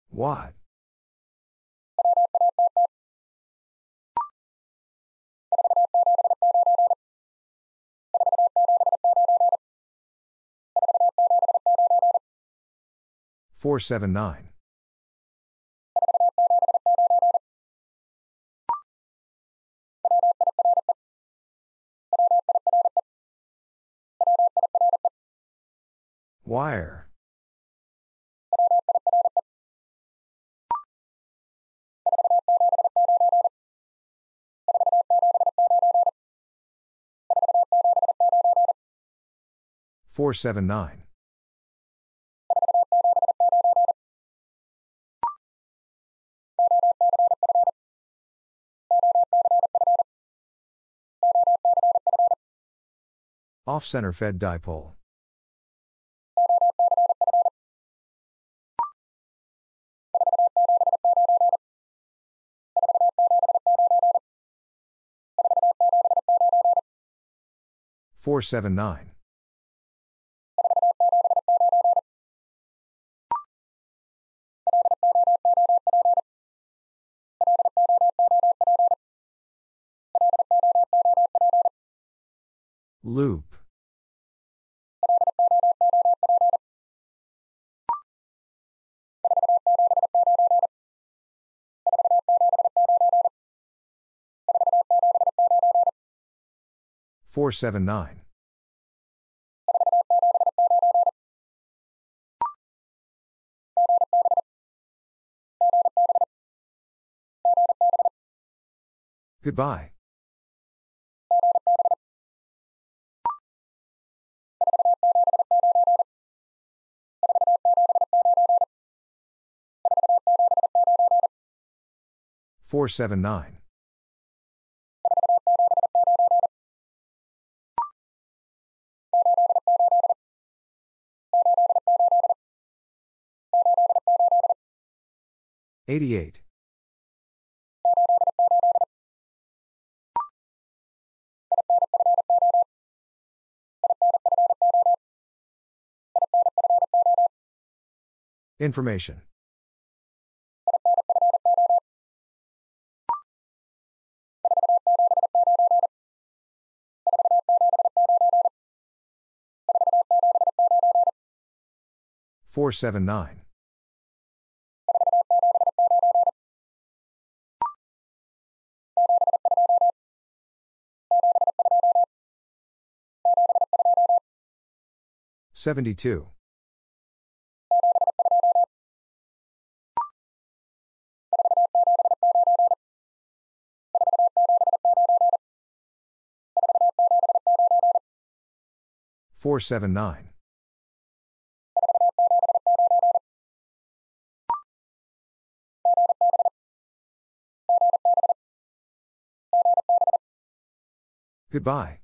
What? Four seven nine. Wire. Four seven nine. Off center fed dipole. 479. Loop. Four seven nine. Goodbye. Four seven nine. Eighty eight. Information. Four seven nine. Seventy two. Four seven nine. Goodbye.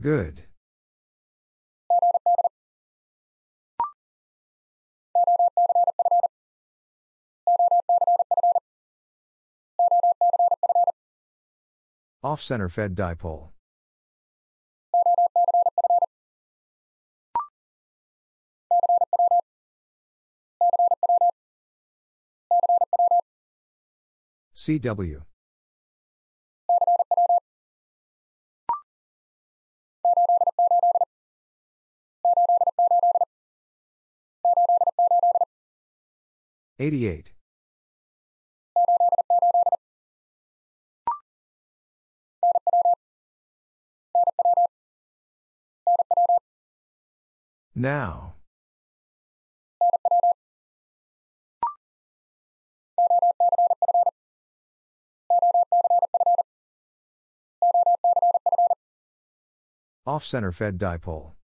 Good. Off center fed dipole. CW. Eighty eight. Now. Off center fed dipole.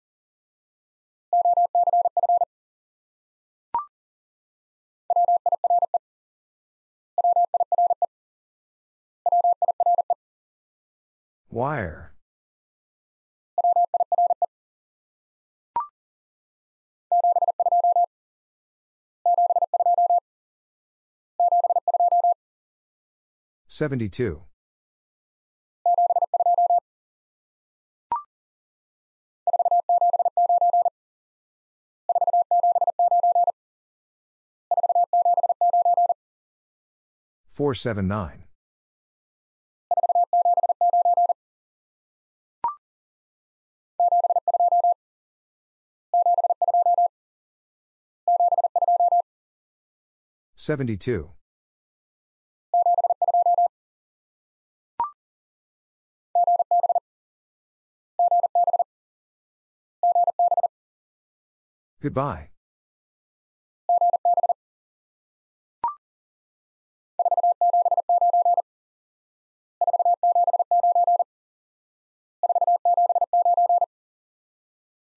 Wire. Seventy two. Four seven nine. 72. 72. Goodbye.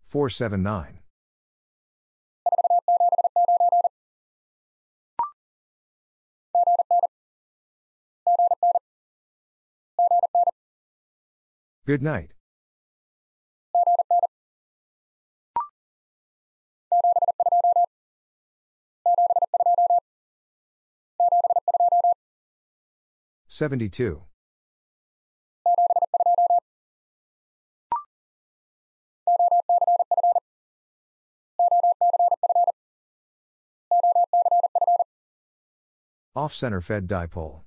Four seven nine. Good night. Seventy-two. Off center fed dipole.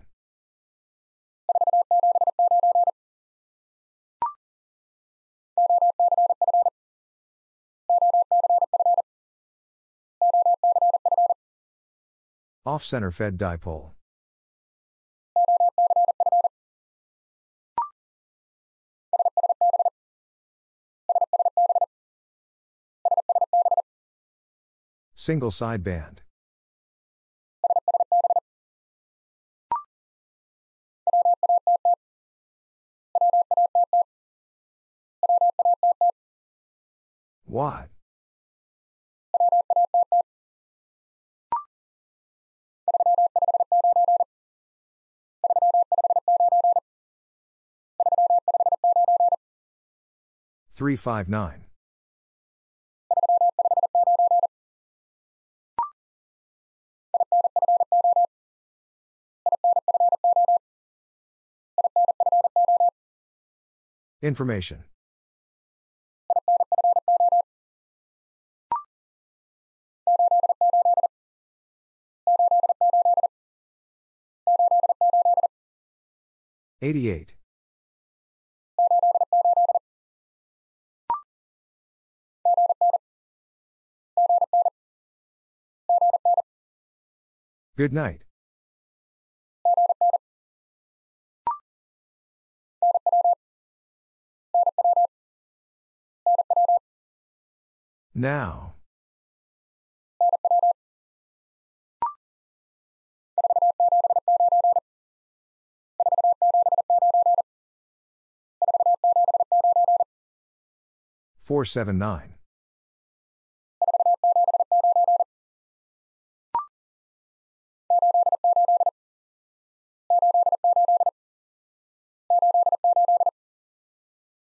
Off-center fed dipole. Single sideband. Watt. Three five nine. Information. Eighty-eight. Good night. Now. Four seven nine.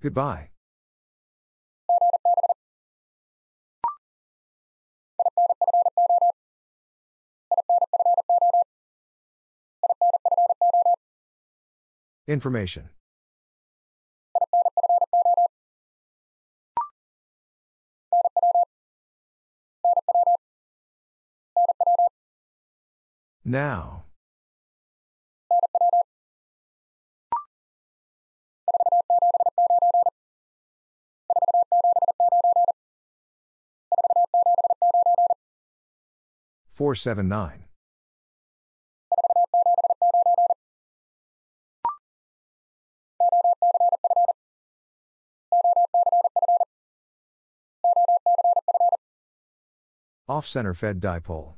Goodbye. Information. Now. 479. Off center fed dipole.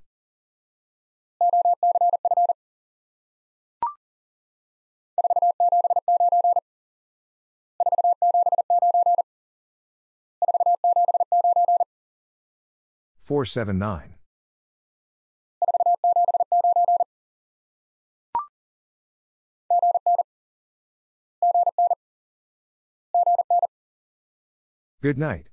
Four seven nine. Good night.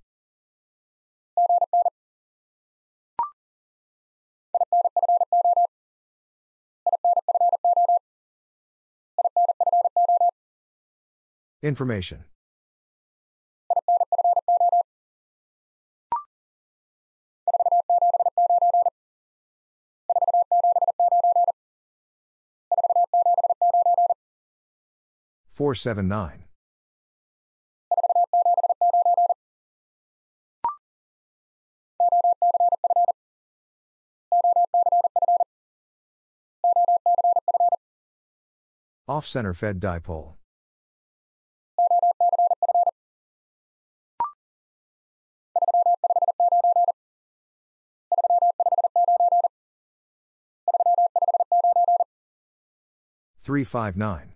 Information. Four seven nine. Off center fed dipole. Three five nine.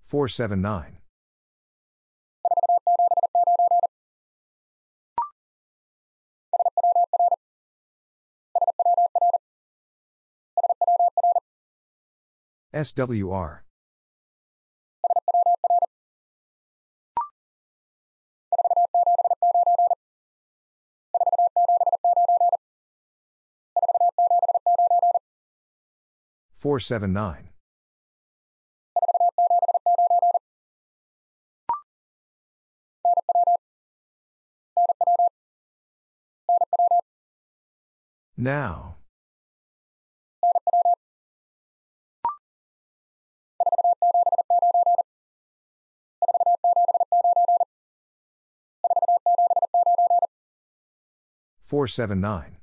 Four seven nine. SWR. Four seven nine. Now. Four seven nine.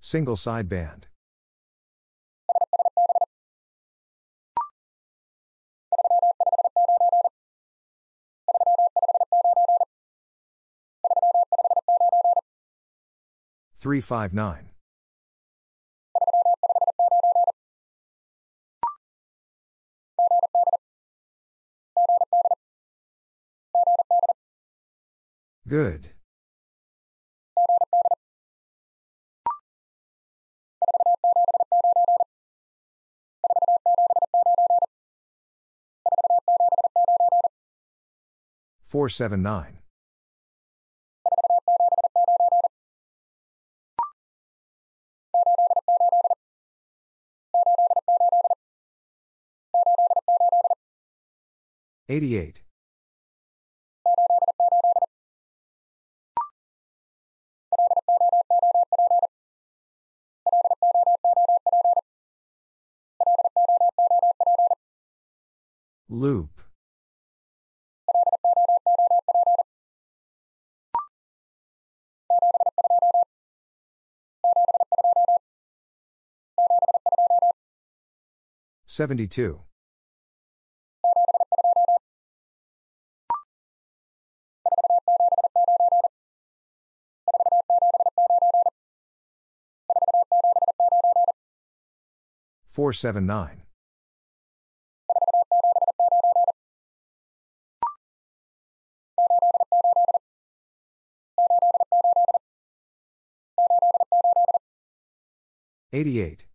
Single sideband. Three five nine. Good. Four seven nine. Eighty-eight. Loop. Seventy-two. Four seven nine. Eighty-eight.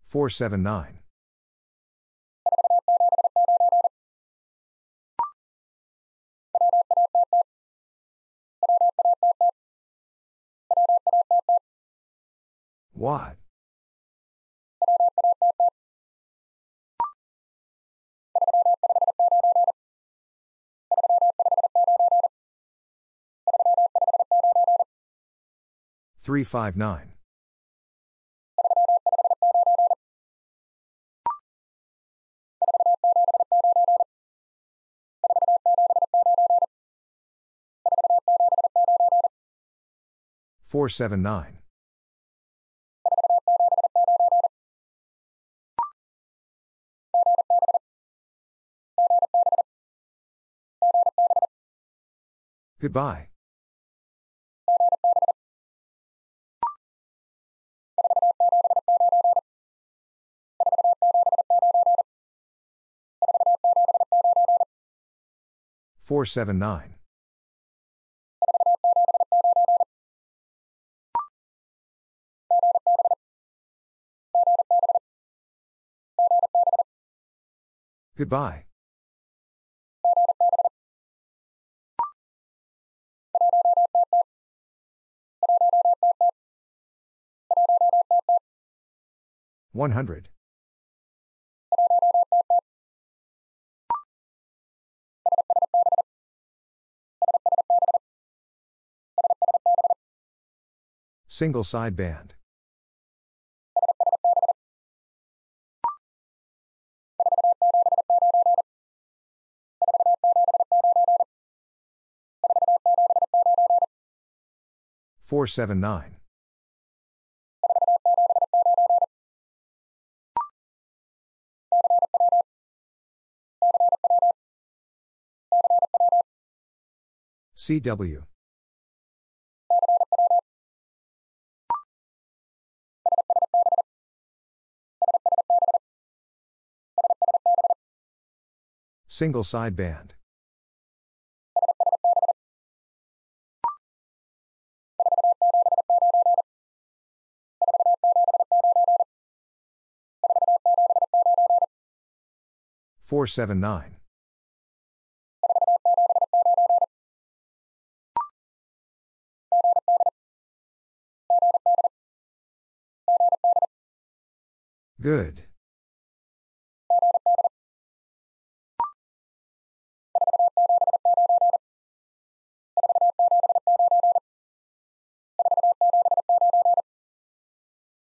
Four seven nine. What? Three five nine. Four seven nine. Goodbye. Four seven nine. Goodbye. 100. 100. Single sideband. 479. CW. Single side band. Four seven nine. Good.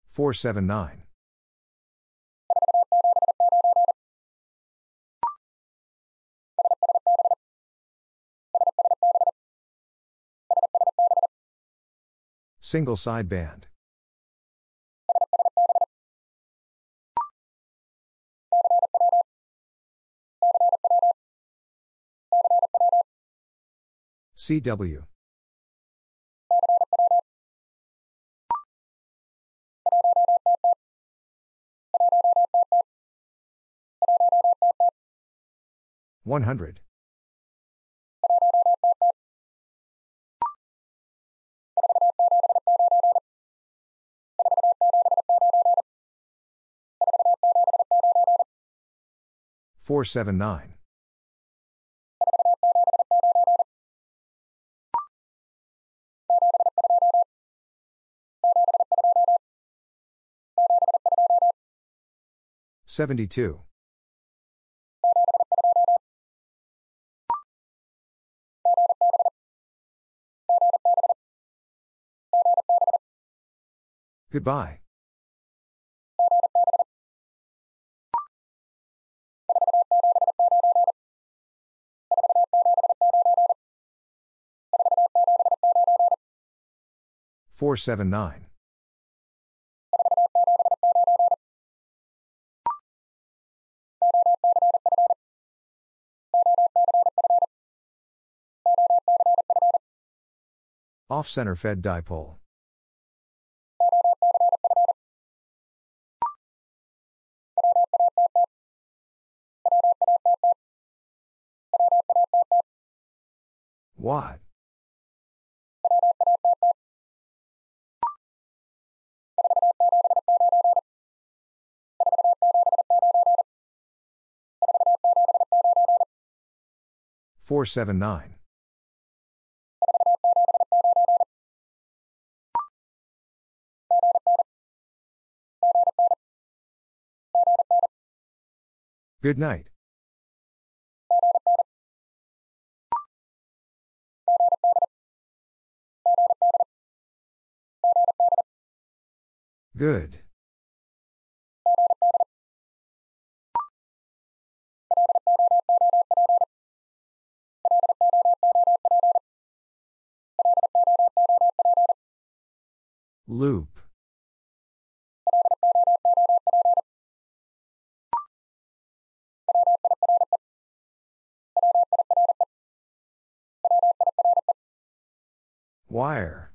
Four seven nine. Single side CW. One hundred. Four seven nine. Seventy two. Goodbye. Four seven nine. Off center fed dipole. What? Four seven nine. Good night. Good. Loop. Wire.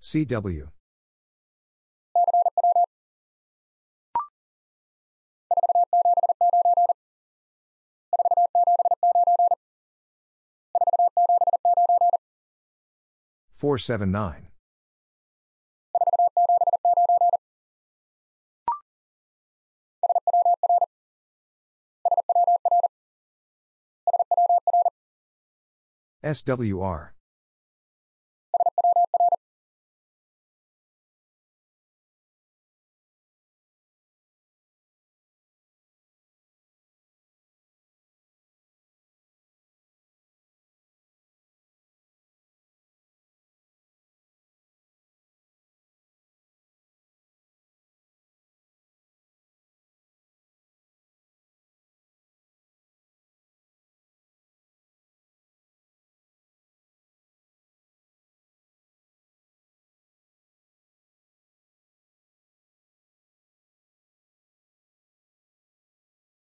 CW. Four seven nine. SWR.